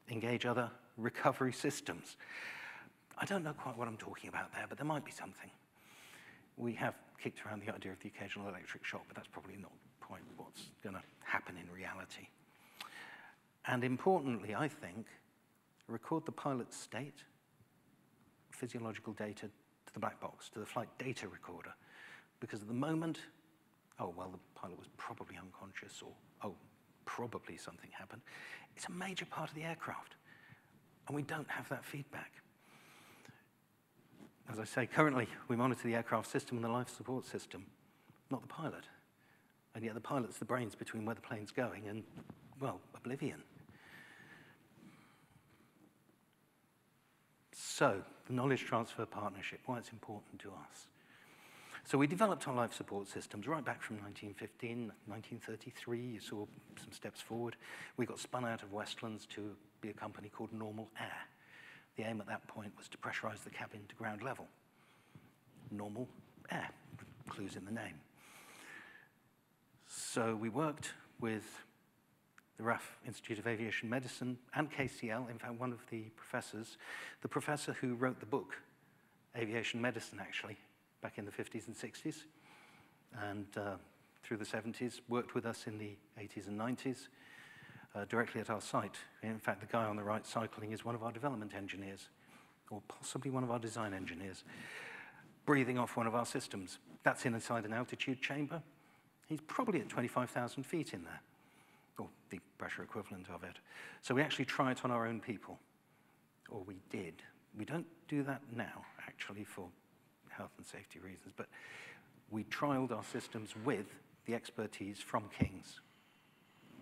E: Engage other recovery systems. I don't know quite what I'm talking about there, but there might be something. We have kicked around the idea of the occasional electric shock, but that's probably not quite what's going to happen in reality. And importantly, I think, record the pilot's state, physiological data to the black box, to the flight data recorder. Because at the moment, oh, well, the pilot was probably unconscious, or, oh, probably something happened. It's a major part of the aircraft, and we don't have that feedback. As I say, currently we monitor the aircraft system and the life support system, not the pilot. And yet the pilot's the brains between where the plane's going and, well, oblivion. So, the knowledge transfer partnership, why it's important to us. So we developed our life support systems right back from 1915, 1933. You saw some steps forward. We got spun out of Westlands to be a company called Normal Air. The aim at that point was to pressurize the cabin to ground level. Normal air, clues in the name. So we worked with the RAF Institute of Aviation Medicine and KCL, in fact, one of the professors, the professor who wrote the book, Aviation Medicine, actually, back in the 50s and 60s, and uh, through the 70s, worked with us in the 80s and 90s uh, directly at our site. In fact, the guy on the right cycling is one of our development engineers, or possibly one of our design engineers, breathing off one of our systems. That's inside an altitude chamber. He's probably at 25,000 feet in there, or the pressure equivalent of it. So we actually try it on our own people, or we did. We don't do that now, actually, for health and safety reasons, but we trialed our systems with the expertise from King's.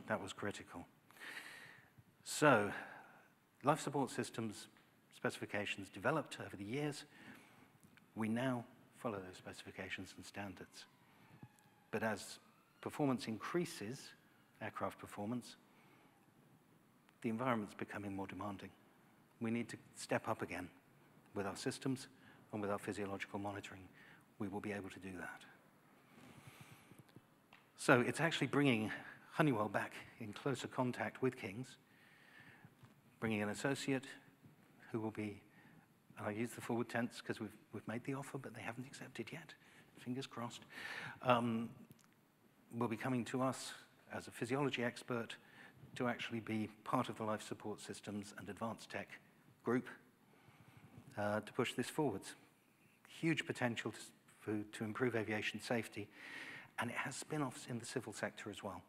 E: That was critical. So, life support systems specifications developed over the years. We now follow those specifications and standards. But as performance increases, aircraft performance, the environment's becoming more demanding. We need to step up again with our systems and with our physiological monitoring. We will be able to do that. So it's actually bringing Honeywell back in closer contact with King's bringing an associate who will be, and I use the forward tense because we've, we've made the offer, but they haven't accepted yet. Fingers crossed. Um, will be coming to us as a physiology expert to actually be part of the life support systems and advanced tech group uh, to push this forwards. Huge potential to, for, to improve aviation safety, and it has spin-offs in the civil sector as well.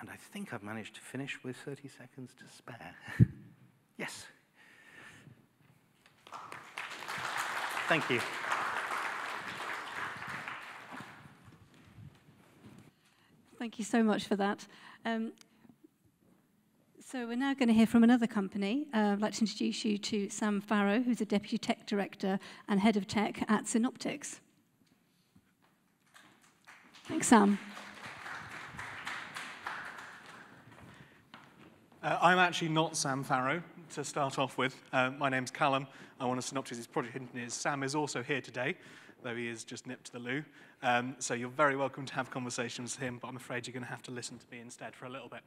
E: And I think I've managed to finish with 30 seconds to spare. yes. Thank you.
D: Thank you so much for that. Um, so we're now going to hear from another company. Uh, I'd like to introduce you to Sam Farrow, who's a Deputy Tech Director and Head of Tech at Synoptix. Thanks, Sam.
F: Uh, I'm actually not Sam Farrow, to start off with. Uh, my name's Callum. I'm one of Synoptix' project engineers. Sam is also here today, though he is just nipped to the loo. Um, so you're very welcome to have conversations with him, but I'm afraid you're going to have to listen to me instead for a little bit.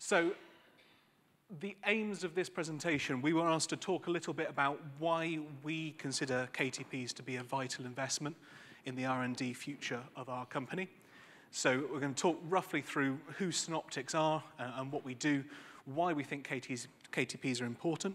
F: So the aims of this presentation, we were asked to talk a little bit about why we consider KTPs to be a vital investment in the R&D future of our company. So we're going to talk roughly through who Synoptix are and, and what we do, why we think KTs, KTPs are important.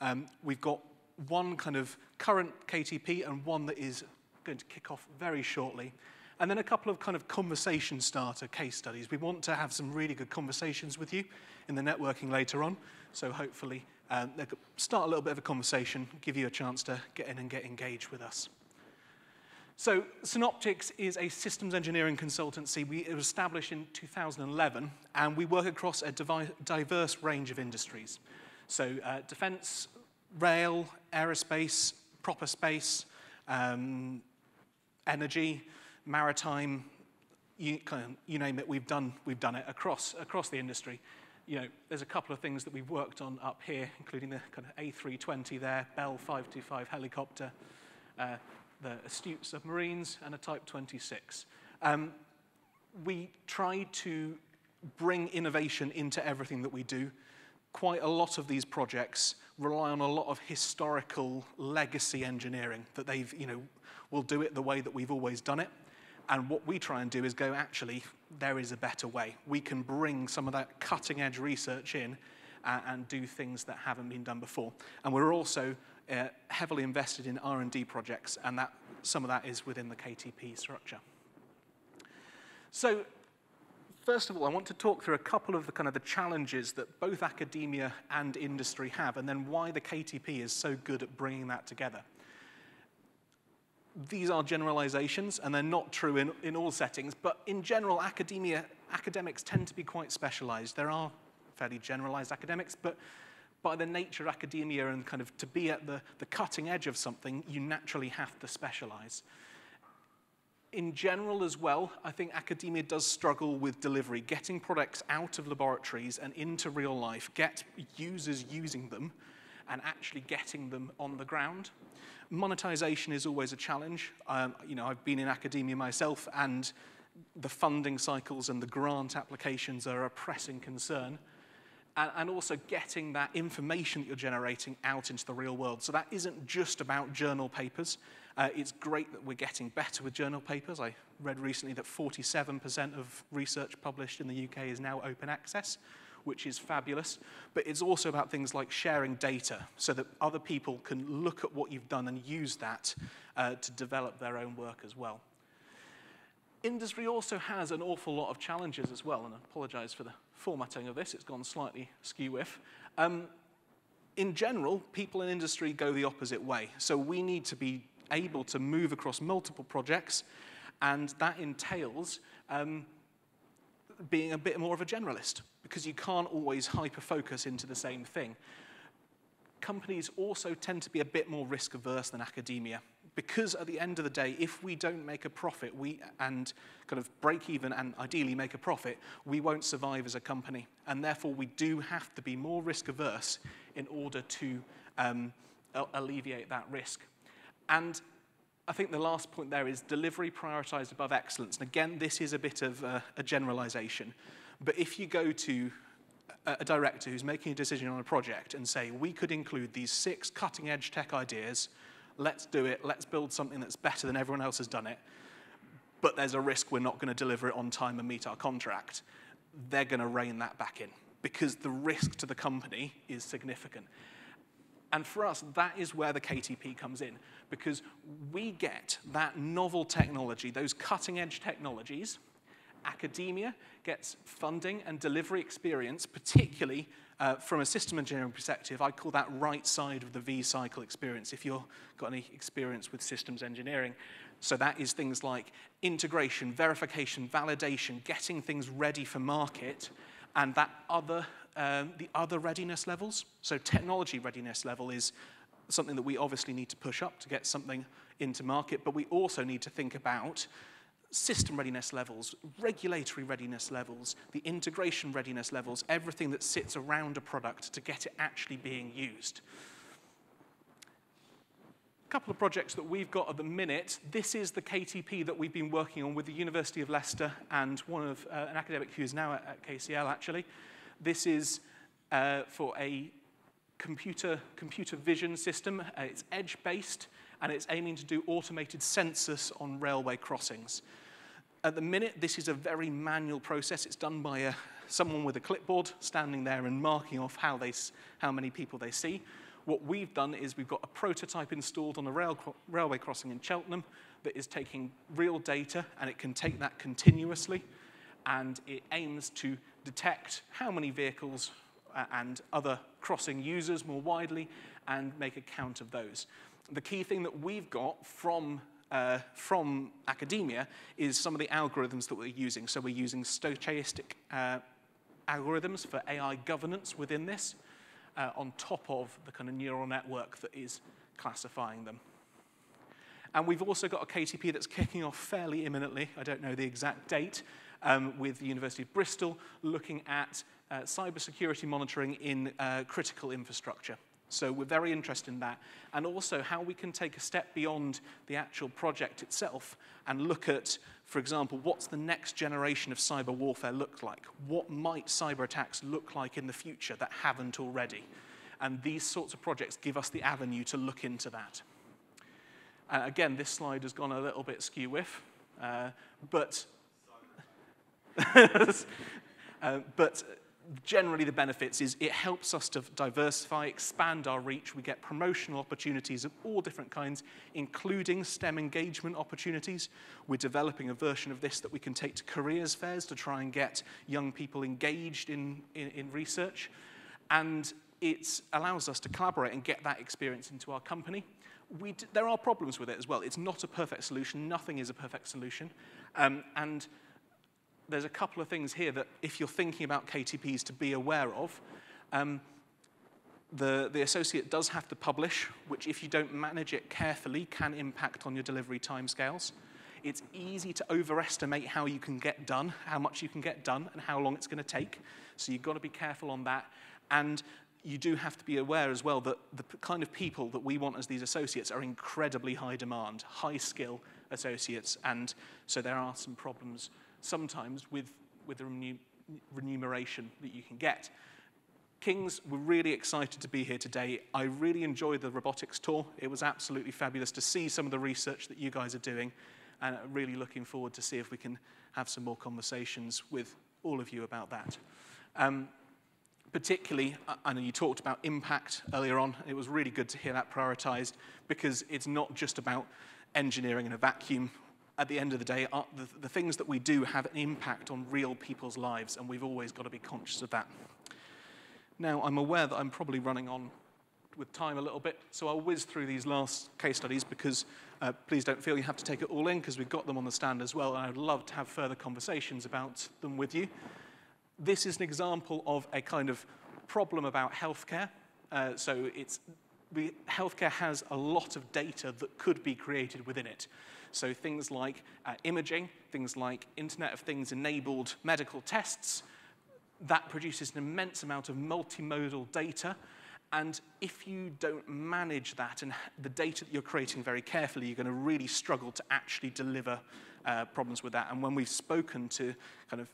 F: Um, we've got one kind of current KTP and one that is going to kick off very shortly. And then a couple of kind of conversation starter case studies. We want to have some really good conversations with you in the networking later on. So hopefully Um, start a little bit of a conversation, give you a chance to get in and get engaged with us. So Synoptix is a systems engineering consultancy. We established in 2011, and we work across a diverse range of industries. So uh, defense, rail, aerospace, proper space, um, energy, maritime, you, you name it, we've done, we've done it across, across the industry. You know, there's a couple of things that we've worked on up here, including the kind of A320 there, Bell 525 helicopter, uh, the Astute submarines, and a Type 26. Um, we try to bring innovation into everything that we do. Quite a lot of these projects rely on a lot of historical legacy engineering that they've, you know, will do it the way that we've always done it. And what we try and do is go, actually, there is a better way. We can bring some of that cutting edge research in uh, and do things that haven't been done before. And we're also uh, heavily invested in R&D projects, and that, some of that is within the KTP structure. So first of all, I want to talk through a couple of the kind of the challenges that both academia and industry have, and then why the KTP is so good at bringing that together. These are generalizations, and they're not true in, in all settings, but in general, academia, academics tend to be quite specialized. There are fairly generalized academics, but by the nature of academia and kind of to be at the, the cutting edge of something, you naturally have to specialize in general as well, I think academia does struggle with delivery, getting products out of laboratories and into real life, get users using them, and actually getting them on the ground. Monetization is always a challenge. Um, you know, I've been in academia myself, and the funding cycles and the grant applications are a pressing concern. And, and also getting that information that you're generating out into the real world. So that isn't just about journal papers. Uh, it's great that we're getting better with journal papers. I read recently that 47% of research published in the UK is now open access, which is fabulous. But it's also about things like sharing data so that other people can look at what you've done and use that uh, to develop their own work as well. Industry also has an awful lot of challenges as well, and I apologize for the formatting of this, it's gone slightly skew-whiff. Um, in general, people in industry go the opposite way. So we need to be able to move across multiple projects, and that entails um, being a bit more of a generalist because you can't always hyper-focus into the same thing. Companies also tend to be a bit more risk averse than academia because at the end of the day, if we don't make a profit we, and kind of break even and ideally make a profit, we won't survive as a company. And therefore, we do have to be more risk averse in order to um, alleviate that risk. And I think the last point there is delivery prioritized above excellence. And again, this is a bit of a, a generalization. But if you go to a, director who's making a decision on a project and say, we could include these six cutting edge tech ideas, let's do it, let's build something that's better than everyone else has done it, but there's a risk we're not going to deliver it on time and meet our contract, they're going to rein that back in because the risk to the company is significant. And for us, that is where the KTP comes in, because we get that novel technology, those cutting edge technologies. Academia gets funding and delivery experience, particularly uh, from a system engineering perspective. I call that right side of the V cycle experience, if you've got any experience with systems engineering. So that is things like integration, verification, validation, getting things ready for market, and that other um, the other readiness levels. So technology readiness level is something that we obviously need to push up to get something into market, but we also need to think about system readiness levels, regulatory readiness levels, the integration readiness levels, everything that sits around a product to get it actually being used. A couple of projects that we've got at the minute. This is the KTP that we've been working on with the University of Leicester and one of uh, an academic who is now at, at KCL actually. This is uh, for a computer, computer vision system. Uh, it's edge-based, and it's aiming to do automated census on railway crossings. At the minute, this is a very manual process. It's done by a, uh, someone with a clipboard standing there and marking off how, they, how many people they see. What we've done is we've got a prototype installed on a rail, railway crossing in Cheltenham that is taking real data, and it can take that continuously, and it aims to detect how many vehicles uh, and other crossing users more widely and make a count of those. The key thing that we've got from uh, from academia is some of the algorithms that we're using. So we're using stochastic uh, algorithms for AI governance within this, uh, on top of the kind of neural network that is classifying them. And we've also got a KTP that's kicking off fairly imminently, I don't know the exact date, um, with the University of Bristol looking at uh, cybersecurity monitoring in uh, critical infrastructure. So we're very interested in that. And also how we can take a step beyond the actual project itself and look at, for example, what's the next generation of cyber warfare look like? What might cyber attacks look like in the future that haven't already? And these sorts of projects give us the avenue to look into that. Uh, again, this slide has gone a little bit skew-whiff, uh, but, uh, but generally the benefits is it helps us to diversify, expand our reach. We get promotional opportunities of all different kinds, including STEM engagement opportunities. We're developing a version of this that we can take to careers fairs to try and get young people engaged in, in, in research. And it allows us to collaborate and get that experience into our company. We there are problems with it as well. It's not a perfect solution. Nothing is a perfect solution. Um, and there's a couple of things here that if you're thinking about KTPs to be aware of, um, the, the associate does have to publish, which if you don't manage it carefully can impact on your delivery timescales. It's easy to overestimate how you can get done, how much you can get done, and how long it's going to take. So you've got to be careful on that. And you do have to be aware as well that the kind of people that we want as these associates are incredibly high demand, high skill associates. And so there are some problems sometimes with, with the remuneration that you can get. Kings, we're really excited to be here today. I really enjoyed the robotics tour. It was absolutely fabulous to see some of the research that you guys are doing, and really looking forward to see if we can have some more conversations with all of you about that. Um, particularly, I know you talked about impact earlier on. It was really good to hear that prioritized because it's not just about engineering in a vacuum at the end of the day, are, the, the things that we do have an impact on real people's lives, and we've always got to be conscious of that. Now, I'm aware that I'm probably running on with time a little bit, so I'll whiz through these last case studies because uh, please don't feel you have to take it all in because we've got them on the stand as well, and I'd love to have further conversations about them with you. This is an example of a kind of problem about healthcare. Uh, so it's, we, healthcare has a lot of data that could be created within it. So things like uh, imaging, things like Internet of Things enabled medical tests, that produces an immense amount of multimodal data. And if you don't manage that and the data that you're creating very carefully, you're going to really struggle to actually deliver uh, problems with that. And when we've spoken to kind of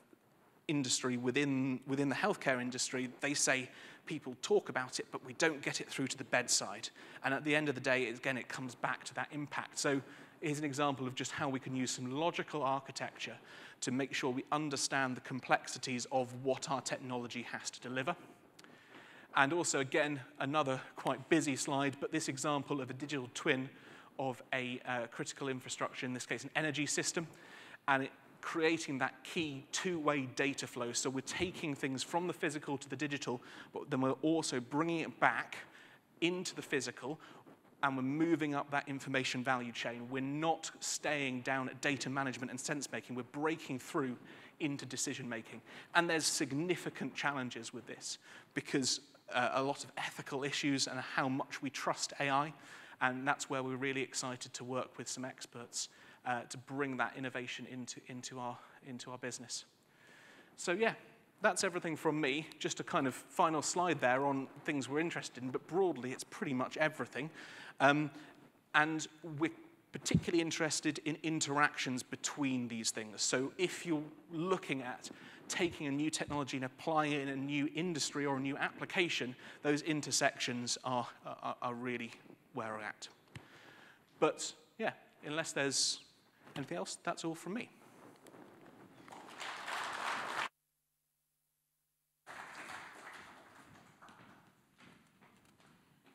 F: industry within, within the healthcare industry, they say people talk about it, but we don't get it through to the bedside. And at the end of the day, again, it comes back to that impact. So here's an example of just how we can use some logical architecture to make sure we understand the complexities of what our technology has to deliver. And also, again, another quite busy slide, but this example of a digital twin of a uh, critical infrastructure, in this case an energy system, and it, creating that key two-way data flow. So we're taking things from the physical to the digital, but then we're also bringing it back into the physical and we're moving up that information value chain. We're not staying down at data management and sense making. We're breaking through into decision making. And there's significant challenges with this because uh, a lot of ethical issues and how much we trust AI. And that's where we're really excited to work with some experts uh, to bring that innovation into, into, our, into our business. So, yeah, that's everything from me. Just a kind of final slide there on things we're interested in, but broadly, it's pretty much everything. Um, and we're particularly interested in interactions between these things. So if you're looking at taking a new technology and applying it in a new industry or a new application, those intersections are, are, are really where we're at. But yeah, unless there's anything else, that's all from me.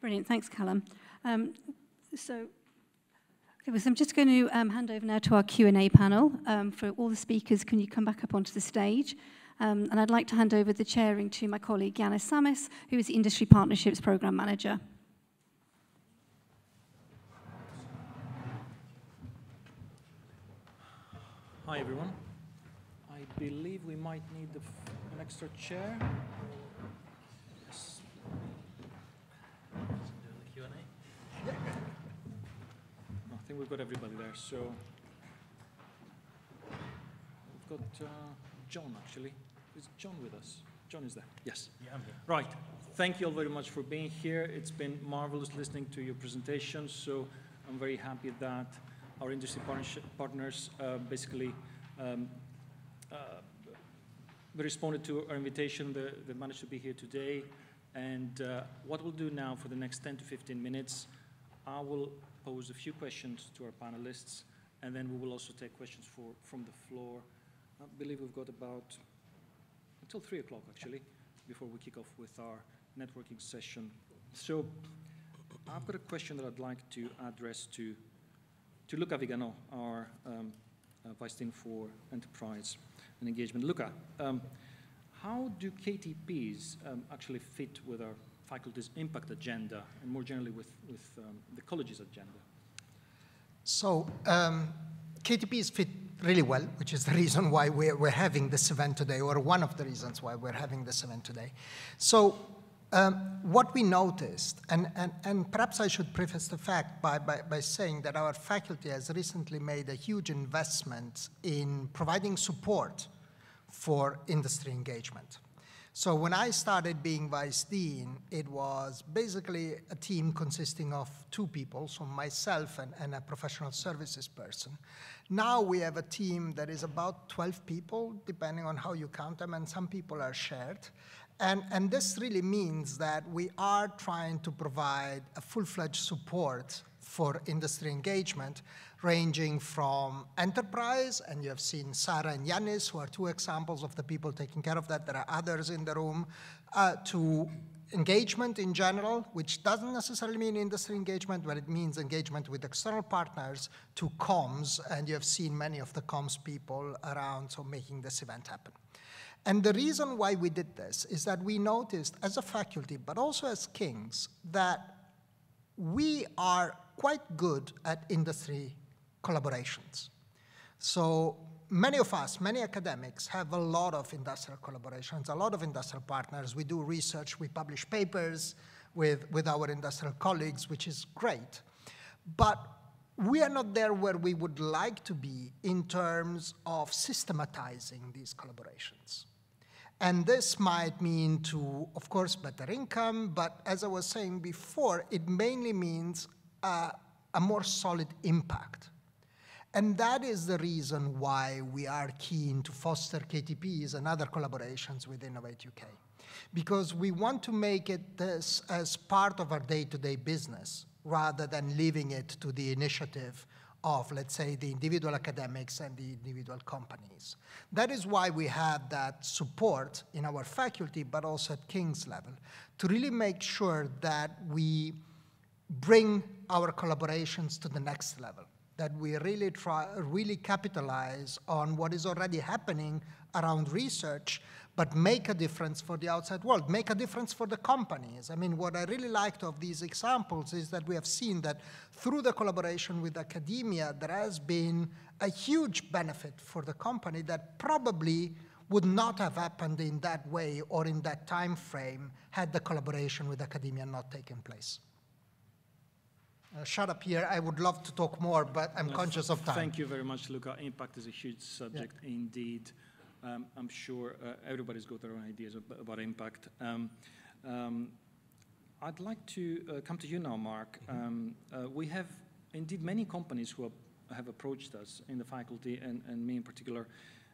D: Brilliant, thanks, Callum. Um, so, okay, so I'm just going to um, hand over now to our Q&A panel. Um, for all the speakers, can you come back up onto the stage? Um, and I'd like to hand over the chairing to my colleague Yanis Samis, who is the Industry Partnerships Programme Manager.
G: Hi, everyone. I believe we might need the f- an extra chair. Yes. I think we've got everybody there, so we've got uh, John actually. Is John with us? John is there. Yes. Yeah, I'm here. Right. Thank you all very much for being here. It's been marvelous listening to your presentation. So I'm very happy that our industry partners uh, basically um, uh, they responded to our invitation. They, they managed to be here today. And uh, what we'll do now for the next 10 to 15 minutes, I will pose a few questions to our panelists, and then we will also take questions for, from the floor. I believe we've got about until 3 o'clock, actually, before we kick off with our networking session. So I've got a question that I'd like to address to, to Luca Vigano, our um, uh, Vice Dean for Enterprise and Engagement. Luca, um, how do KTPs um, actually fit with our faculty's impact agenda and more generally with, with um, the college's agenda?
B: So um, KTPs fit really well, which is the reason why we're, we're having this event today, or one of the reasons why we're having this event today. So um, what we noticed, and, and, and perhaps I should preface the fact by, by, by saying that our faculty has recently made a huge investment in providing support for industry engagement. So when I started being vice dean, it was basically a team consisting of two people, so myself and, and, a professional services person. Now we have a team that is about 12 people, depending on how you count them, and some people are shared. And, and this really means that we are trying to provide a full-fledged support for industry engagement, ranging from enterprise, and you have seen Sarah and Yanis, who are two examples of the people taking care of that. There are others in the room, uh, to engagement in general, which doesn't necessarily mean industry engagement, but it means engagement with external partners, to comms, and you have seen many of the comms people around, so making this event happen. And the reason why we did this is that we noticed as a faculty, but also as King's, that we are quite good at industry collaborations. So many of us, many academics, have a lot of industrial collaborations, a lot of industrial partners. We do research, we publish papers with, with our industrial colleagues, which is great. But we are not there where we would like to be in terms of systematizing these collaborations. And this might mean to, of course, better income, but as I was saying before, it mainly means uh, a more solid impact. And that is the reason why we are keen to foster KTPs and other collaborations with Innovate UK. Because we want to make it this as part of our day-to-day -day business rather than leaving it to the initiative of, let's say, the individual academics and the individual companies. That is why we have that support in our faculty, but also at King's level, to really make sure that we bring our collaborations to the next level, that we really try, really capitalize on what is already happening around research, but make a difference for the outside world, make a difference for the companies. I mean, what I really liked of these examples is that we have seen that through the collaboration with academia, there has been a huge benefit for the company that probably would not have happened in that way or in that time frame had the collaboration with academia not taken place. Uh, shut up here. I would love to talk more, but I'm no, conscious of time.
G: Thank you very much, Luca. Impact is a huge subject yeah. indeed. Um, I'm sure uh, everybody's got their own ideas about, about impact. Um, um, I'd like to uh, come to you now, Mark. Mm-hmm. Um, uh, we have indeed many companies who have, have approached us in the faculty, and, and me in particular,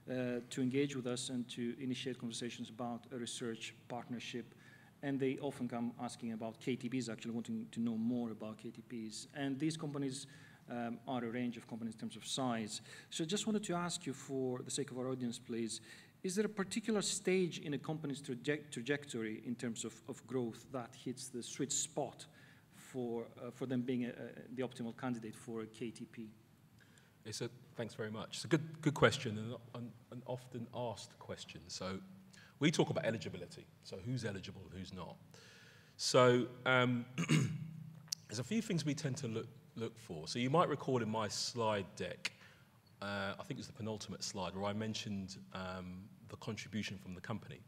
G: uh, to engage with us and to initiate conversations about a research partnership. And they often come asking about KTPs, actually wanting to know more about KTPs. And these companies um, are a range of companies in terms of size. So I just wanted to ask you, for the sake of our audience, please, is there a particular stage in a company's traje trajectory in terms of, of growth that hits the sweet spot for, uh, for them being a, a, the optimal candidate for a KTP?
C: It's a, thanks very much. It's a good, good question and an, an often asked question. So we talk about eligibility. So who's eligible and who's not. So um, there's a few things we tend to look, look for. So you might recall in my slide deck, uh, I think it was the penultimate slide, where I mentioned um, the contribution from the company.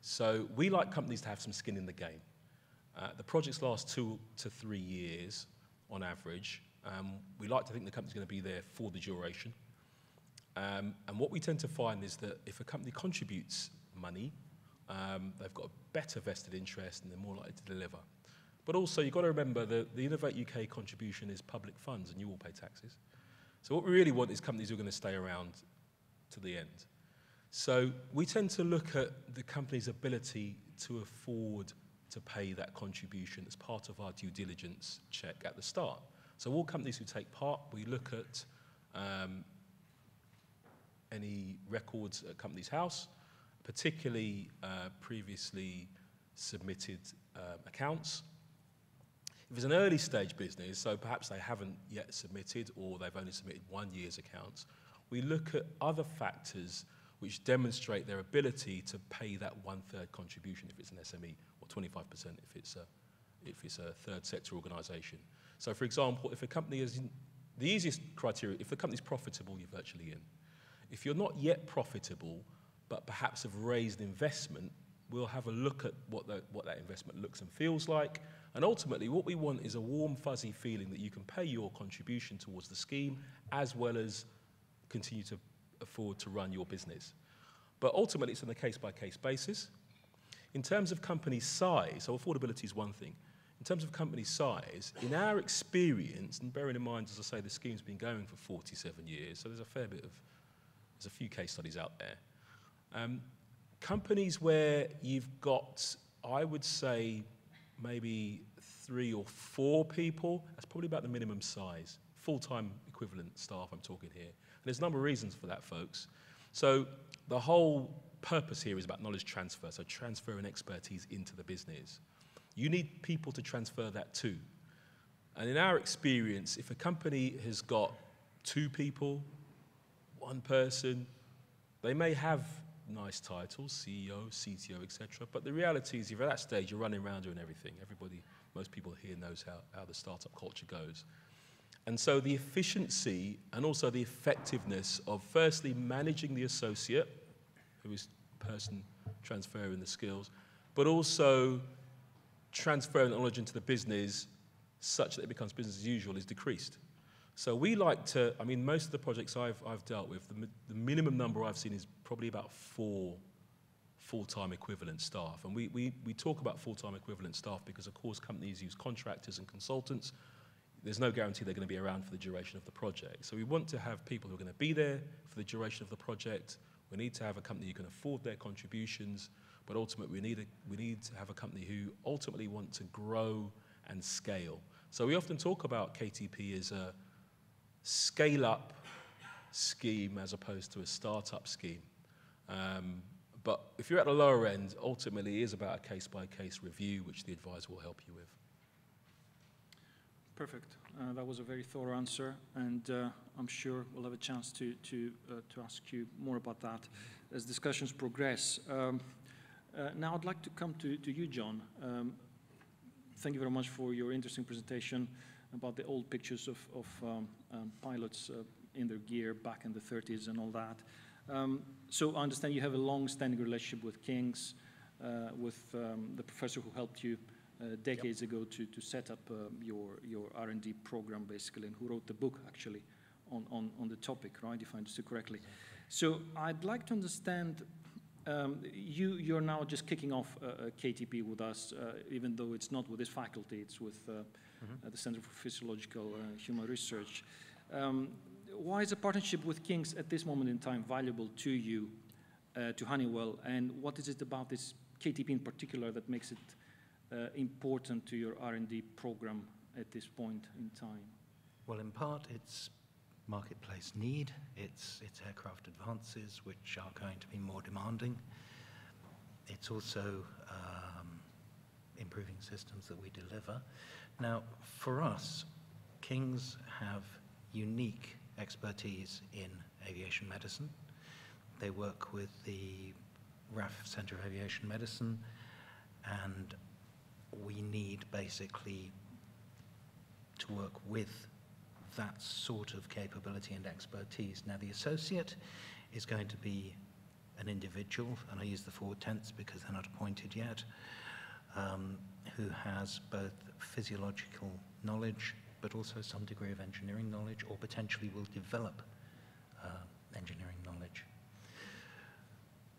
C: So we like companies to have some skin in the game. Uh, the projects last two to three years on average. Um, we like to think the company's going to be there for the duration. Um, and what we tend to find is that if a company contributes money, um, they've got a better vested interest and they're more likely to deliver. But also, you've got to remember that the Innovate UK contribution is public funds and you all pay taxes. So what we really want is companies who are going to stay around to the end. So we tend to look at the company's ability to afford to pay that contribution as part of our due diligence check at the start. So all companies who take part, we look at um, any records at Companies House, particularly uh, previously submitted uh, accounts. If it's an early stage business, so perhaps they haven't yet submitted or they've only submitted one year's accounts, we look at other factors which demonstrate their ability to pay that one-third contribution if it's an SME, or 25% if it's a, if it's a third sector organisation. So for example, if a company is, in, the easiest criteria, if the company's profitable, you're virtually in. If you're not yet profitable, but perhaps have raised investment, we'll have a look at what, the, what that investment looks and feels like. And ultimately, what we want is a warm, fuzzy feeling that you can pay your contribution towards the scheme as well as continue to afford to run your business. But ultimately, it's on a case by case basis. In terms of company size, so affordability is one thing. In terms of company size, in our experience, and bearing in mind, as I say, the scheme's been going for 47 years, so there's a fair bit of, there's a few case studies out there. Um, companies where you've got, I would say, maybe three or four people, that's probably about the minimum size. Full-time equivalent staff I'm talking here. And there's a number of reasons for that, folks. So the whole purpose here is about knowledge transfer, so transferring expertise into the business. You need people to transfer that to. And in our experience, if a company has got two people, one person, they may have nice titles, CEO, CTO, etc. But the reality is, if you're at that stage, you're running around doing everything. Everybody, most people here knows how, how the startup culture goes. And so the efficiency and also the effectiveness of firstly managing the associate, who is person transferring the skills, but also transferring knowledge into the business such that it becomes business as usual is decreased. So we like to, I mean, most of the projects I've, I've dealt with, the, the minimum number I've seen is probably about four full-time equivalent staff. And we, we, we talk about full-time equivalent staff because, of course, companies use contractors and consultants there's no guarantee they're going to be around for the duration of the project. So we want to have people who are going to be there for the duration of the project. We need to have a company who can afford their contributions, but ultimately we need, a, we need to have a company who ultimately want to grow and scale. So we often talk about KTP as a scale-up scheme as opposed to a startup scheme. Um, but if you're at the lower end, ultimately it is about a case-by-case review, which the advisor will help you with.
G: Perfect. Uh, that was a very thorough answer, and uh, I'm sure we'll have a chance to, to, uh, to ask you more about that as discussions progress. Um, uh, now I'd like to come to, to you, John. Um, thank you very much for your interesting presentation about the old pictures of, of um, um pilots uh, in their gear back in the 30s and all that. Um, so I understand you have a long-standing relationship with King's, uh, with um, the professor who helped you uh, decades yep. ago to, to set up um, your, your R&D program, basically, and who wrote the book, actually, on, on, on the topic, right, if I understood correctly. So I'd like to understand, um, you, you're now just kicking off uh, KTP with us, uh, even though it's not with this faculty, it's with mm -hmm. the Center for Physiological Human Research. Um, why is a partnership with King's at this moment in time valuable to you, uh, to Honeywell, and what is it about this KTP in particular that makes it uh, important to your R&D program at this point in time?
E: Well, in part, it's marketplace need. It's, it's aircraft advances, which are going to be more demanding. It's also um, improving systems that we deliver. Now, for us, Kings have unique expertise in aviation medicine. They work with the RAF Centre of Aviation Medicine, and we need basically to work with that sort of capability and expertise. Now, the associate is going to be an individual, and I use the forward tense because they're not appointed yet, um, who has both physiological knowledge but also some degree of engineering knowledge or potentially will develop uh, engineering knowledge.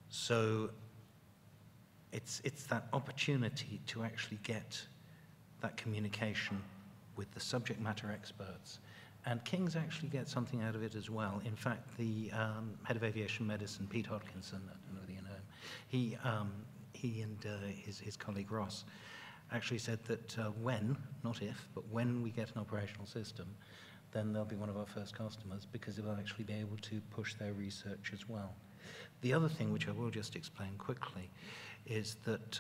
E: So it's, it's that opportunity to actually get that communication with the subject matter experts. And King's actually get something out of it as well. In fact, the um, head of aviation medicine, Pete Hodkinson, I don't know know him, he, um, he and uh, his, his colleague Ross actually said that uh, when, not if, but when we get an operational system, then they'll be one of our first customers because they'll actually be able to push their research as well. The other thing, which I will just explain quickly, is that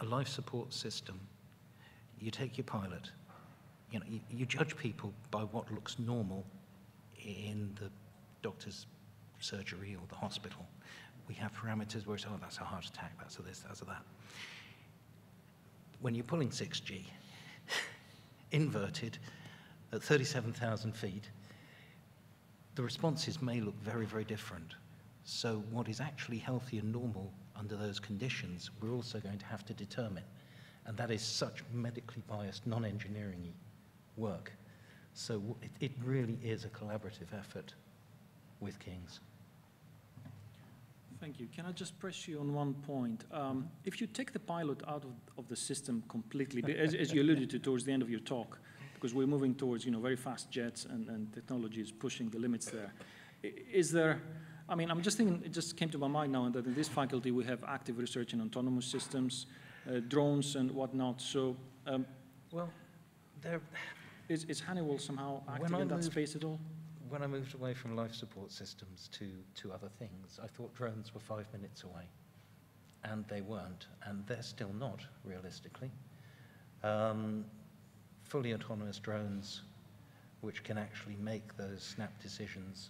E: a life support system, you take your pilot, you know, you, you judge people by what looks normal in the doctor's surgery or the hospital. We have parameters where it's, oh, that's a heart attack, that's a this, that's a that. When you're pulling 6G, inverted, at 37,000 feet, the responses may look very, very different. So what is actually healthy and normal under those conditions, we're also going to have to determine. And that is such medically biased, non-engineering work. So it, it really is a collaborative effort with King's.
G: Thank you. Can I just press you on one point? Um, if you take the pilot out of, of the system completely, as, as, you alluded to towards the end of your talk, because we're moving towards you know very fast jets and, and technology is pushing the limits there. Is there? I mean, I'm just thinking. It just came to my mind now that in this faculty we have active research in autonomous systems, uh, drones, and whatnot. So, um,
E: well, there
G: is, is Honeywell somehow active in that moved, space at all?
E: When I moved away from life support systems to, to other things, I thought drones were five minutes away. And they weren't, and they're still not, realistically. Um, fully autonomous drones, which can actually make those snap decisions,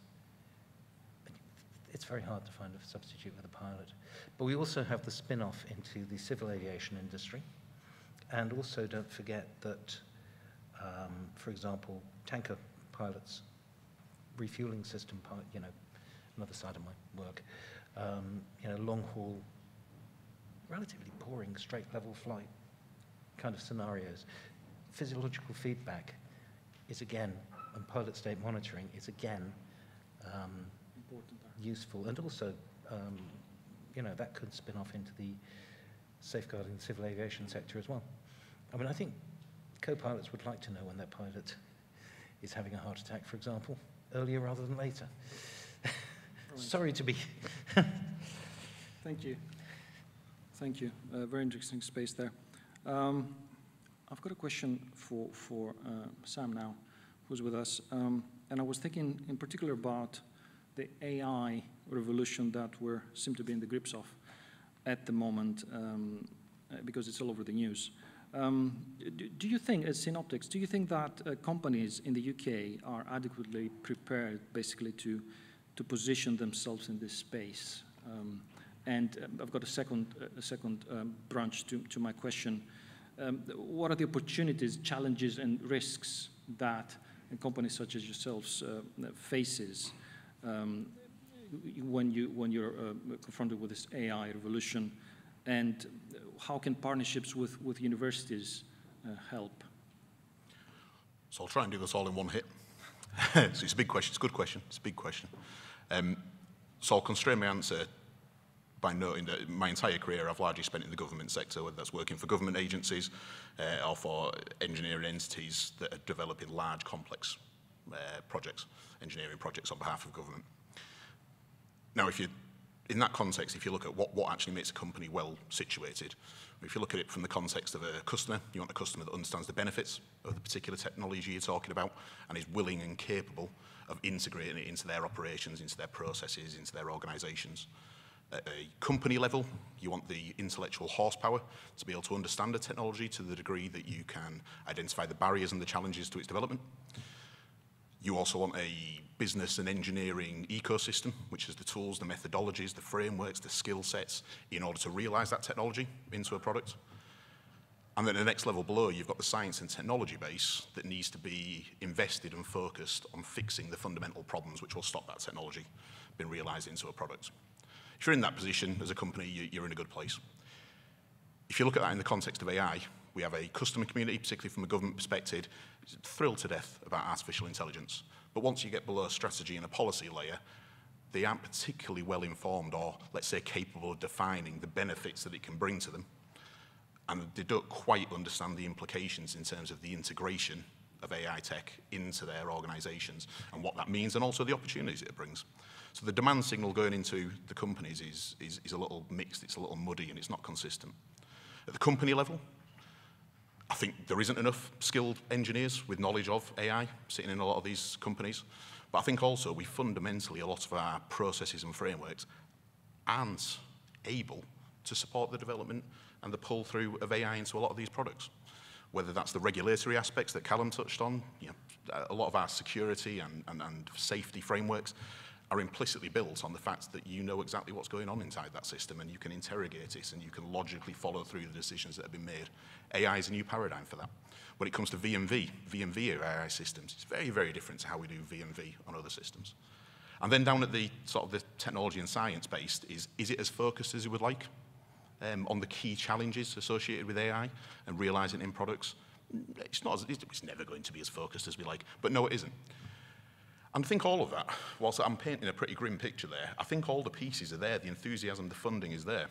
E: it's very hard to find a substitute with a pilot. But we also have the spin-off into the civil aviation industry. And also don't forget that um, for example, tanker pilots, refueling system, pilot, you know, another side of my work, um, you know, long haul, relatively boring, straight level flight kind of scenarios. Physiological feedback is again, and pilot state monitoring is again um, useful, and also, um, you know, that could spin off into the safeguarding the civil aviation sector as well. I mean, I think Co-pilots would like to know when their pilot is having a heart attack, for example, earlier rather than later. Sorry to be.
G: Thank you. Thank you. Uh, very interesting space there. Um, I've got a question for, for uh, Sam now, who's with us. Um, and I was thinking in particular about the AI revolution that we seem to be in the grips of at the moment um, uh, because it's all over the news. Um, do, do, you think, as Synoptix, do you think that uh, companies in the UK are adequately prepared, basically, to to position themselves in this space? Um, and uh, I've got a second uh, a second um, branch to to my question. Um, what are the opportunities, challenges, and risks that companies such as yourselves uh, faces um, when you when you're uh, confronted with this AI revolution? And how can partnerships with, with universities uh, help?
H: So I'll try and do this all in one hit. so it's a big question. It's a good question. It's a big question. Um, so I'll constrain my answer by noting that my entire career I've largely spent in the government sector, whether that's working for government agencies uh, or for engineering entities that are developing large, complex uh, projects, engineering projects on behalf of government. Now, if you in that context, if you look at what, what actually makes a company well situated, if you look at it from the context of a customer, you want a customer that understands the benefits of the particular technology you're talking about and is willing and capable of integrating it into their operations, into their processes, into their organisations. At a company level, you want the intellectual horsepower to be able to understand the technology to the degree that you can identify the barriers and the challenges to its development. You also want a business and engineering ecosystem, which is the tools, the methodologies, the frameworks, the skill sets, in order to realize that technology into a product. And then the next level below, you've got the science and technology base that needs to be invested and focused on fixing the fundamental problems which will stop that technology being realized into a product. If you're in that position as a company, you're in a good place. If you look at that in the context of AI, we have a customer community, particularly from a government perspective, thrilled to death about artificial intelligence. But once you get below strategy and a policy layer, they aren't particularly well informed or, let's say, capable of defining the benefits that it can bring to them and they don't quite understand the implications in terms of the integration of AI tech into their organizations and what that means and also the opportunities it brings. So the demand signal going into the companies is, is, is a little mixed, it's a little muddy and it's not consistent. At the company level, I think there isn't enough skilled engineers with knowledge of AI sitting in a lot of these companies. But I think also we fundamentally, a lot of our processes and frameworks aren't able to support the development and the pull through of AI into a lot of these products. Whether that's the regulatory aspects that Callum touched on, you know, a lot of our security and, and, and safety frameworks are implicitly built on the fact that you know exactly what's going on inside that system and you can interrogate it and you can logically follow through the decisions that have been made. AI is a new paradigm for that. When it comes to VMV, VMV AI systems, it's very, very different to how we do VMV on other systems. And then down at the sort of the technology and science based is, is it as focused as you would like? um, on the key challenges associated with AI and realizing in products. It's, not it's never going to be as focused as we like, but no, it isn't. And I think all of that, whilst I'm painting a pretty grim picture there, I think all the pieces are there, the enthusiasm, the funding is there.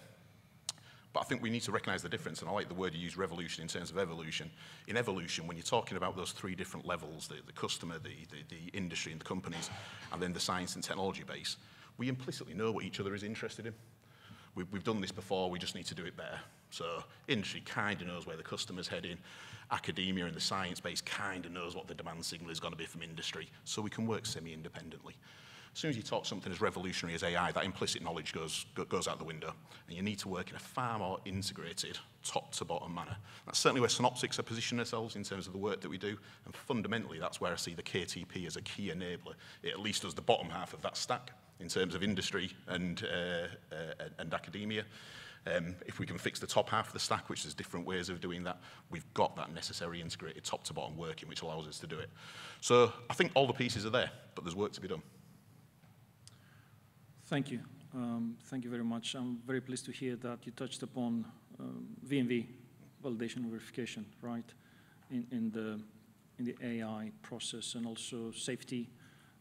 H: But I think we need to recognize the difference, and I like the word you use, revolution, in terms of evolution. In evolution, when you're talking about those three different levels, the, the customer, the, the, the industry and the companies, and then the science and technology base, we implicitly know what each other is interested in we've, we've done this before, we just need to do it better. So industry kind of knows where the customer's heading. Academia and the science base kind of knows what the demand signal is going to be from industry. So we can work semi-independently. As soon as you talk something as revolutionary as AI, that implicit knowledge goes, goes out the window. And you need to work in a far more integrated, top to bottom manner. That's certainly where Synoptix are positioning themselves in terms of the work that we do. And fundamentally, that's where I see the KTP as a key enabler. It at least does the bottom half of that stack in terms of industry and, uh, uh, and academia. Um, if we can fix the top half of the stack, which there's different ways of doing that, we've got that necessary integrated top to bottom working, which allows us to do it. So I think all the pieces are there, but there's work to be done.
G: Thank you. Um, thank you very much. I'm very pleased to hear that you touched upon um, VMV, validation and verification, right, in, in, the, in the AI process and also safety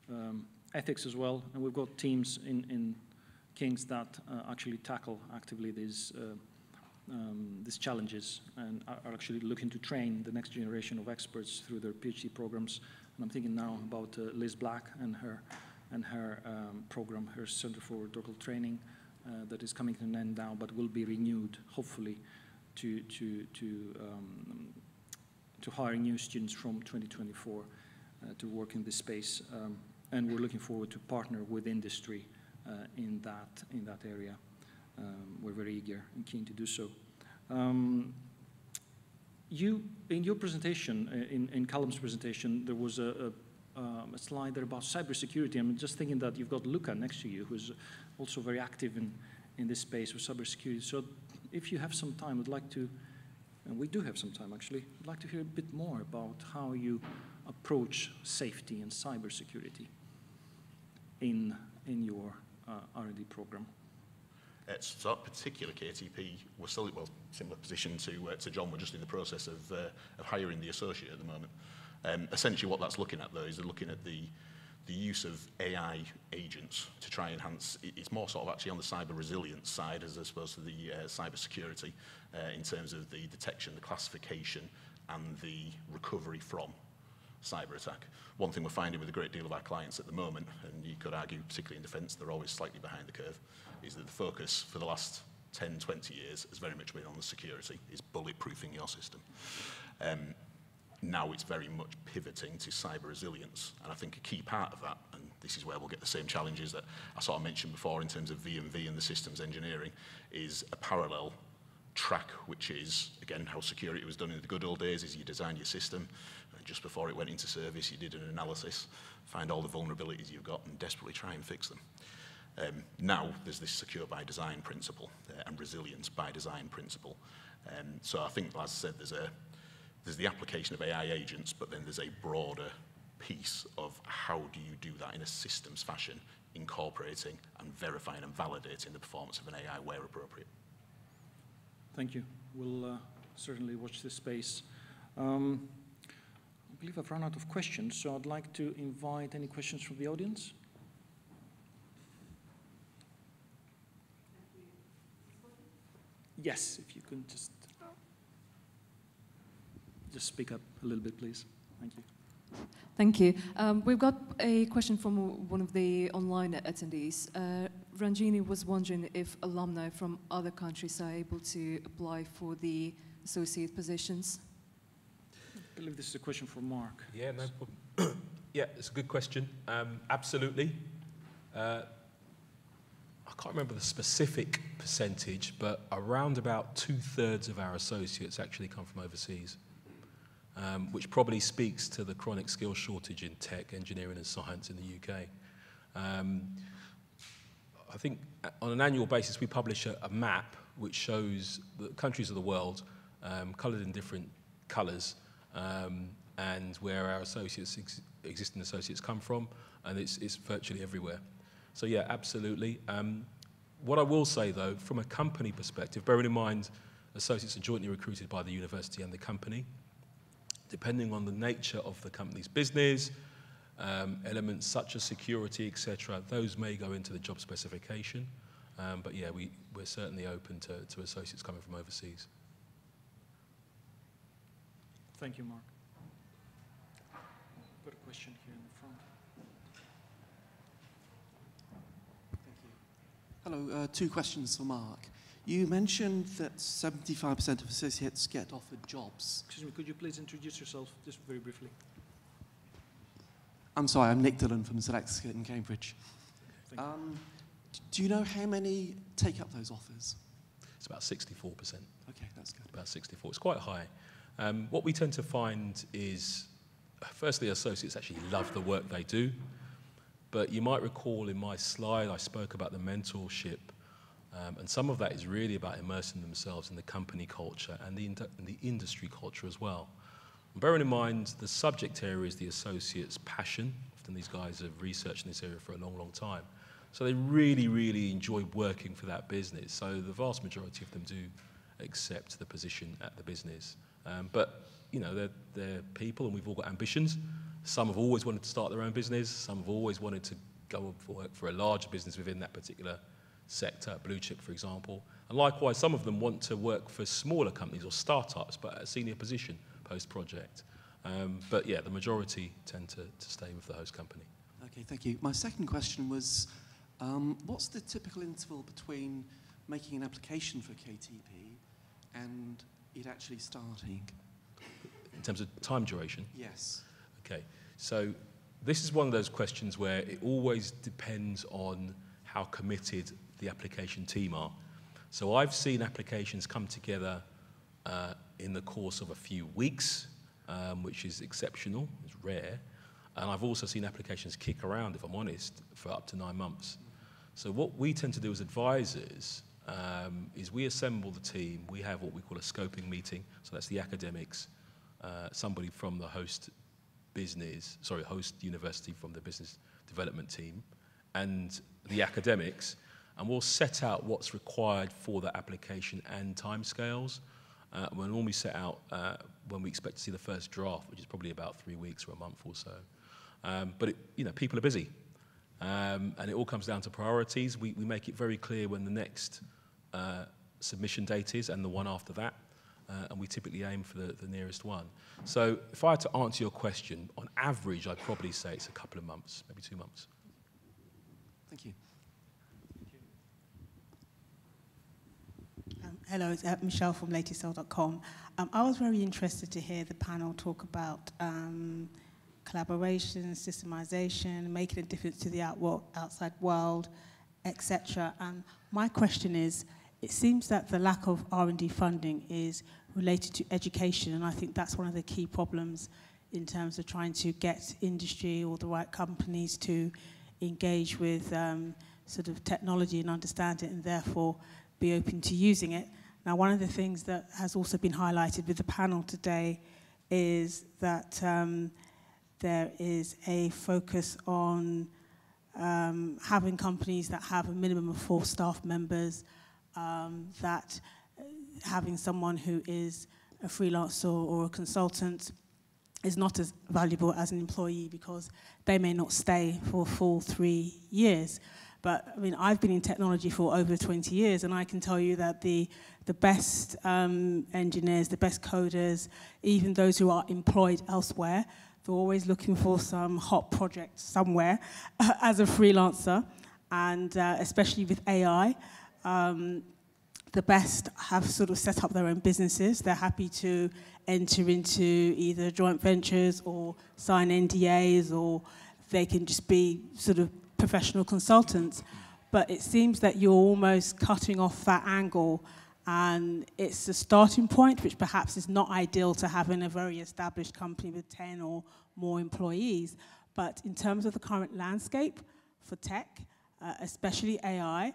G: um, ethics as well, and we've got teams in, in King's that uh, actually tackle actively these, uh, um, these challenges and are actually looking to train the next generation of experts through their PhD programs. And I'm thinking now about uh, Liz Black and her, and her um, program, her Center for Doctoral Training, uh, that is coming to an end now, but will be renewed, hopefully, to, to, to, um, to hire new students from 2024 uh, to work in this space. Um, and we're looking forward to partner with industry uh, in, that, in that area. Um, we're very eager and keen to do so. Um, you, in your presentation, uh, in, in Callum's presentation, there was a, a, um, a, slide there about cybersecurity. I'm just thinking that you've got Luca next to you, who's also very active in, in this space with cybersecurity. So if you have some time, I'd like to, and we do have some time actually, I'd like to hear a bit more about how you approach safety and cybersecurity in, in your uh, R&D program?
H: It's that particular KTP, we're still, well, similar position to, uh, to John, we're just in the process of, uh, of hiring the associate at the moment. Um, essentially what that's looking at though is looking at the, the use of AI agents to try and enhance, it's more sort of actually on the cyber resilience side as opposed to the uh, cyber security uh, in terms of the detection, the classification and the recovery from cyber attack. One thing we're finding with a great deal of our clients at the moment, and you could argue, particularly in defence, they're always slightly behind the curve, is that the focus for the last 10, 20 years has very much been on the security, is bulletproofing your system. Um, now it's very much pivoting to cyber resilience. And I think a key part of that, and this is where we'll get the same challenges that I sort of mentioned before in terms of VMV and the systems engineering, is a parallel track, which is, again, how security was done in the good old days, is you design your system, just before it went into service, you did an analysis, find all the vulnerabilities you've got and desperately try and fix them. Um, now there's this secure by design principle uh, and resilience by design principle. Um, so I think, as I said, there's, a, there's the application of AI agents, but then there's a broader piece of how do you do that in a systems fashion, incorporating and verifying and validating the performance of an AI where appropriate.
G: Thank you. We'll uh, certainly watch this space. Um, believe I've run out of questions, so I'd like to invite any questions from the audience. Yes, if you can just just speak up a little bit, please. Thank you.
I: Thank you. Um, we've got a question from one of the online attendees. Uh, Ranjini was wondering if alumni from other countries are able to apply for the associate positions.
G: I believe this is a question for Mark.
C: Yeah, no problem. yeah, it's a good question. Um, absolutely. Uh, I can't remember the specific percentage, but around about two thirds of our associates actually come from overseas, um, which probably speaks to the chronic skill shortage in tech, engineering, and science in the UK. Um, I think on an annual basis, we publish a, a map which shows the countries of the world um, coloured in different colours um, and where our associates, ex existing associates come from, and it's, it's virtually everywhere. So yeah, absolutely. Um, what I will say though, from a company perspective, bearing in mind associates are jointly recruited by the university and the company, depending on the nature of the company's business, um, elements such as security, etc., those may go into the job specification. Um, but yeah, we, we're certainly open to, to associates coming from overseas.
G: Thank you, Mark. Got a question here in the front. Thank you.
J: Hello, uh, two questions for Mark. You mentioned that 75% of associates get offered jobs.
G: Excuse me, could you please introduce yourself just very briefly?
J: I'm sorry, I'm Nick Dillon from Select in Cambridge. Um, do you know how many take up those offers?
C: It's about 64%.
J: Okay, that's good.
C: About 64. It's quite high. Um, what we tend to find is, firstly, associates actually love the work they do. But you might recall in my slide, I spoke about the mentorship. Um, and some of that is really about immersing themselves in the company culture and the, and the industry culture as well. And bearing in mind, the subject area is the associate's passion. Often these guys have researched in this area for a long, long time. So they really, really enjoy working for that business. So the vast majority of them do accept the position at the business. Um, but, you know, they're, they're people and we've all got ambitions. Some have always wanted to start their own business. Some have always wanted to go for work for a larger business within that particular sector, blue chip, for example. And likewise, some of them want to work for smaller companies or startups, but at a senior position post-project. Um, but yeah, the majority tend to, to stay with the host company.
J: Okay, thank you. My second question was, um, what's the typical interval between making an application for KTP and it actually starting?
C: In terms of time duration?
J: Yes.
C: Okay, so this is one of those questions where it always depends on how committed the application team are. So I've seen applications come together uh, in the course of a few weeks, um, which is exceptional, it's rare. And I've also seen applications kick around, if I'm honest, for up to nine months. So what we tend to do as advisors um, is we assemble the team. We have what we call a scoping meeting. So that's the academics, uh, somebody from the host business, sorry, host university from the business development team, and the academics, and we'll set out what's required for the application and timescales. Uh, we'll normally set out uh, when we expect to see the first draft, which is probably about three weeks or a month or so. Um, but, it, you know, people are busy. Um, and it all comes down to priorities. We, we make it very clear when the next uh, submission date is and the one after that uh, and we typically aim for the, the nearest one. So if I had to answer your question, on average, I'd probably say it's a couple of months, maybe two months.
J: Thank you.
K: Um, hello, it's uh, Michelle from latestcell.com. Um, I was very interested to hear the panel talk about um, collaboration, systemization, making a difference to the out outside world, etc. And my question is, it seems that the lack of R&D funding is related to education, and I think that's one of the key problems in terms of trying to get industry or the right companies to engage with um, sort of technology and understand it and therefore be open to using it. Now, one of the things that has also been highlighted with the panel today is that um, there is a focus on um, having companies that have a minimum of four staff members, um, that uh, having someone who is a freelancer or a consultant is not as valuable as an employee because they may not stay for full three years. But I mean, I've been in technology for over 20 years, and I can tell you that the, the best um, engineers, the best coders, even those who are employed elsewhere, they're always looking for some hot project somewhere as a freelancer, and uh, especially with AI. Um, the best have sort of set up their own businesses. They're happy to enter into either joint ventures or sign NDAs, or they can just be sort of professional consultants. But it seems that you're almost cutting off that angle, and it's a starting point, which perhaps is not ideal to have in a very established company with 10 or more employees. But in terms of the current landscape for tech, uh, especially AI,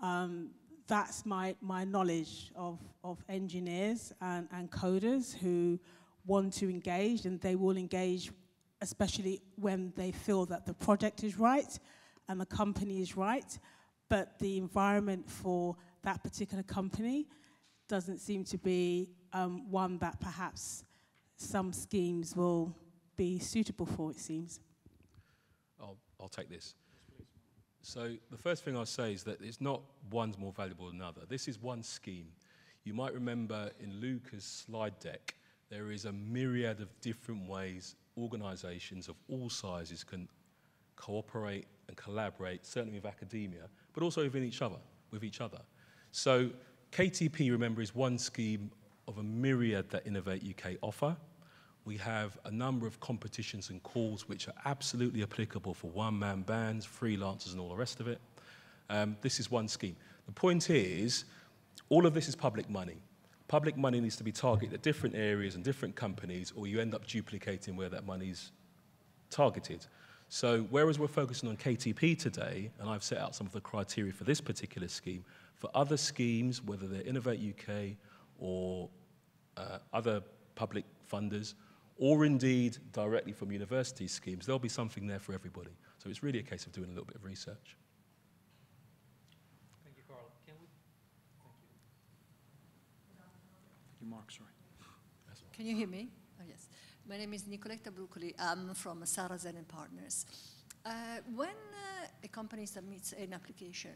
K: um, that's my, my knowledge of, of engineers and, and coders who want to engage and they will engage especially when they feel that the project is right and the company is right, but the environment for that particular company doesn't seem to be um, one that perhaps some schemes will be suitable for, it seems.
C: I'll, I'll take this. So the first thing I'll say is that it's not one's more valuable than another. This is one scheme. You might remember in Luca's slide deck, there is a myriad of different ways organizations of all sizes can cooperate and collaborate, certainly with academia, but also within each other, with each other. So KTP, remember, is one scheme of a myriad that Innovate UK offer. We have a number of competitions and calls which are absolutely applicable for one-man bands, freelancers, and all the rest of it. Um, this is one scheme. The point is, all of this is public money. Public money needs to be targeted at different areas and different companies, or you end up duplicating where that money's targeted. So whereas we're focusing on KTP today, and I've set out some of the criteria for this particular scheme, for other schemes, whether they're Innovate UK or uh, other public funders, or indeed directly from university schemes, there'll be something there for everybody. So it's really a case of doing a little bit of research.
G: Thank you, Carl. Can we? Thank you. Thank you, Mark, sorry.
L: Can you hear me? Oh, yes. My name is Nicoletta Brucoli. I'm from Sarah Sarazen and Partners. Uh, when uh, a company submits an application,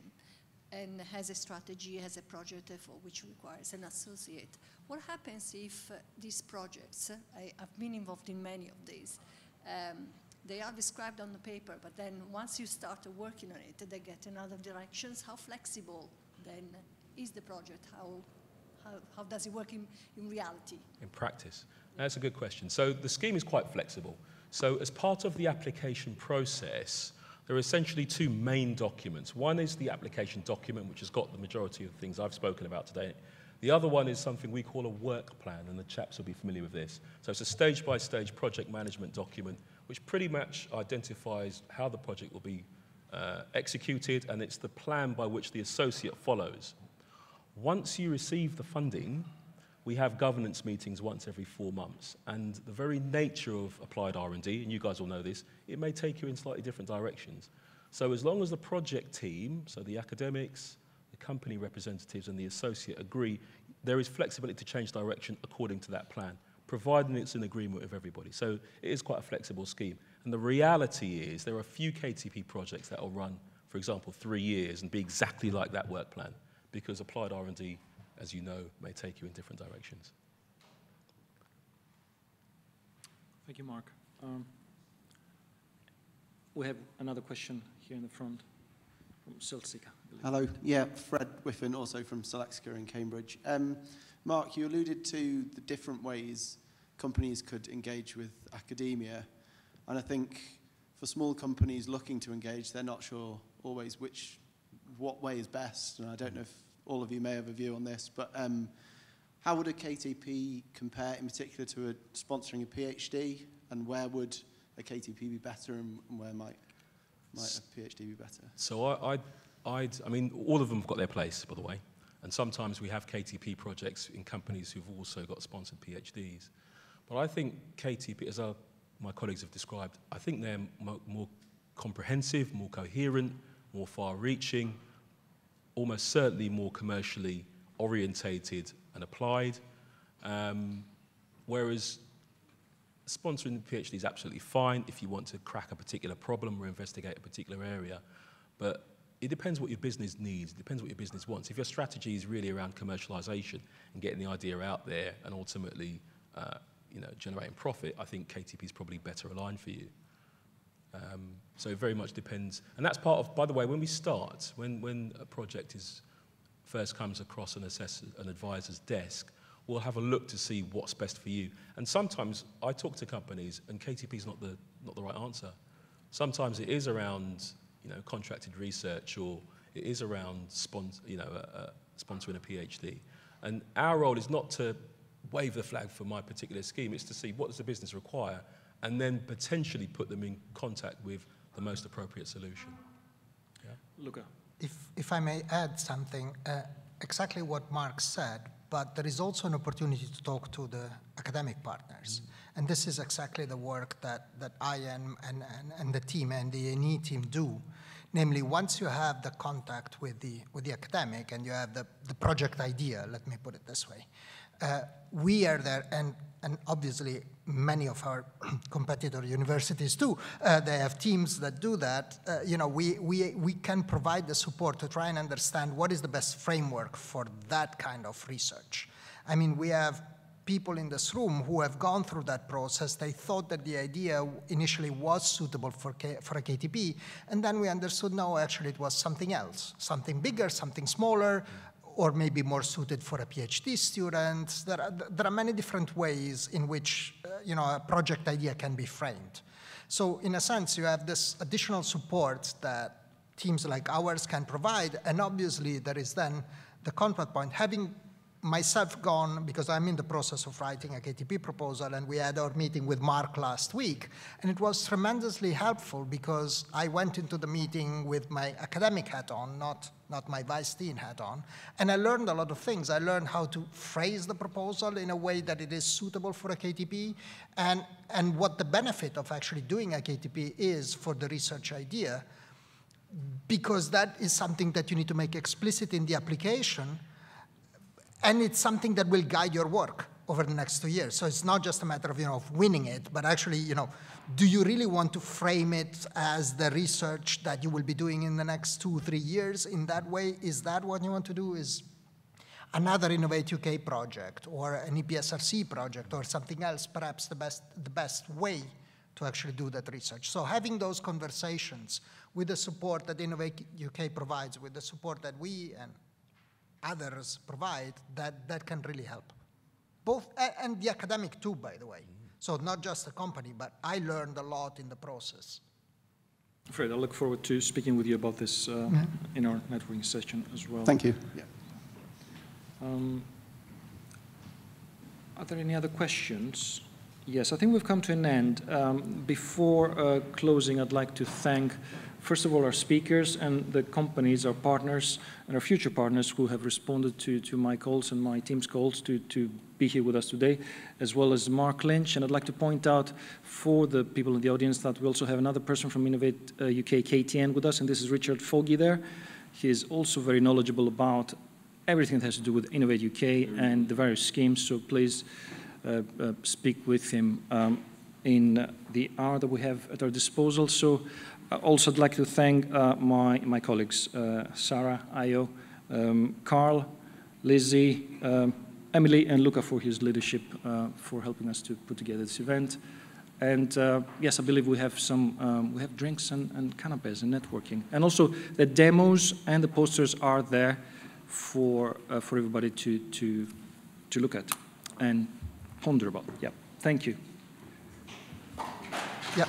L: and has a strategy, has a project for which requires an associate. What happens if uh, these projects, I, have been involved in many of these, um, they are described on the paper, but then once you start working on it, they get in other directions. How flexible then is the project? How, how, how does it work in, in reality?
C: In practice? That's a good question. So the scheme is quite flexible. So as part of the application process, there are essentially two main documents. One is the application document, which has got the majority of the things I've spoken about today. The other one is something we call a work plan, and the chaps will be familiar with this. So it's a stage-by-stage -stage project management document, which pretty much identifies how the project will be uh, executed, and it's the plan by which the associate follows. Once you receive the funding, we have governance meetings once every four months. And the very nature of applied R&D, and you guys all know this, it may take you in slightly different directions. So as long as the project team, so the academics, the company representatives, and the associate agree, there is flexibility to change direction according to that plan, providing it's in agreement with everybody. So it is quite a flexible scheme. And the reality is there are a few KTP projects that will run, for example, three years and be exactly like that work plan because applied R&D as you know, may take you in different directions.
G: Thank you, Mark. Um, we have another question here in the front from Celsica.
M: Hello. Yeah, Fred Whiffen, also from Selexica in Cambridge. Um, Mark, you alluded to the different ways companies could engage with academia. And I think for small companies looking to engage, they're not sure always which, what way is best. And I don't know if all of you may have a view on this, but um, how would a KTP compare in particular to a, sponsoring a PhD? and where would a KTP be better and, and where might, might a PhD be better?
C: So I, I'd, I'd, I mean, all of them have got their place, by the way. And sometimes we have KTP projects in companies who've also got sponsored PhDs. But I think KTP, as our, my colleagues have described, I think they're more comprehensive, more coherent, more far-reaching, almost certainly more commercially orientated and applied. Um, whereas sponsoring the PhD is absolutely fine if you want to crack a particular problem or investigate a particular area. But it depends what your business needs. It depends what your business wants. If your strategy is really around commercialization and getting the idea out there and ultimately uh, you know, generating profit, I think KTP is probably better aligned for you. Um, so very much depends. And that's part of, by the way, when we start, when, when a project is first comes across an, assessor, an advisor's desk, we'll have a look to see what's best for you. And sometimes I talk to companies and KTP is not the, not the right answer. Sometimes it is around you know, contracted research or it is around sponsor, you know, uh, uh, sponsoring a PhD. And our role is not to wave the flag for my particular scheme, it's to see what does the business require and then potentially put them in contact with the most appropriate solution.
G: Yeah? Luca.
B: If, if I may add something, uh, exactly what Mark said, but there is also an opportunity to talk to the academic partners. Mm. And this is exactly the work that, that I am and, and, and the team and the A&E team do. Namely, once you have the contact with the, with the academic and you have the, the project idea, let me put it this way, uh, we are there, and, and obviously many of our competitor universities too, uh, they have teams that do that. Uh, you know, we, we, we can provide the support to try and understand what is the best framework for that kind of research. I mean, we have people in this room who have gone through that process. They thought that the idea initially was suitable for, K, for a KTP, and then we understood, no, actually it was something else, something bigger, something smaller, or maybe more suited for a PhD student. There are, there are many different ways in which uh, you know, a project idea can be framed. So in a sense, you have this additional support that teams like ours can provide, and obviously there is then the contact point. Having myself gone, because I'm in the process of writing a KTP proposal, and we had our meeting with Mark last week, and it was tremendously helpful because I went into the meeting with my academic hat on, not, not my vice dean hat on, and I learned a lot of things. I learned how to phrase the proposal in a way that it is suitable for a KTP, and, and what the benefit of actually doing a KTP is for the research idea, because that is something that you need to make explicit in the application, and it's something that will guide your work over the next two years. So it's not just a matter of, you know, of winning it, but actually, you know, do you really want to frame it as the research that you will be doing in the next two, three years in that way? Is that what you want to do? Is another Innovate UK project or an EPSRC project or something else perhaps the best, the best way to actually do that research? So having those conversations with the support that Innovate UK provides, with the support that we and others provide, that, that can really help. Both, and the academic too, by the way. So not just the company, but I learned a lot in the process.
G: Fred, I look forward to speaking with you about this uh, yeah. in our networking session as well.
M: Thank you. Yeah.
G: Um, are there any other questions? Yes, I think we've come to an end. Um, before uh, closing, I'd like to thank first of all, our speakers and the companies, our partners, and our future partners who have responded to, to my calls and my team's calls to, to be here with us today, as well as Mark Lynch. And I'd like to point out for the people in the audience that we also have another person from Innovate uh, UK KTN with us, and this is Richard Foggy there. He is also very knowledgeable about everything that has to do with Innovate UK and the various schemes, so please uh, uh, speak with him um, in the hour that we have at our disposal. So also, I'd like to thank uh, my, my colleagues, uh, Sarah, Ayo, um, Carl, Lizzie, um, Emily, and Luca for his leadership, uh, for helping us to put together this event. And uh, yes, I believe we have some, um, we have drinks and, and canapes and networking. And also the demos and the posters are there for, uh, for everybody to, to, to look at and ponder about. Yeah, thank you.
B: Yeah.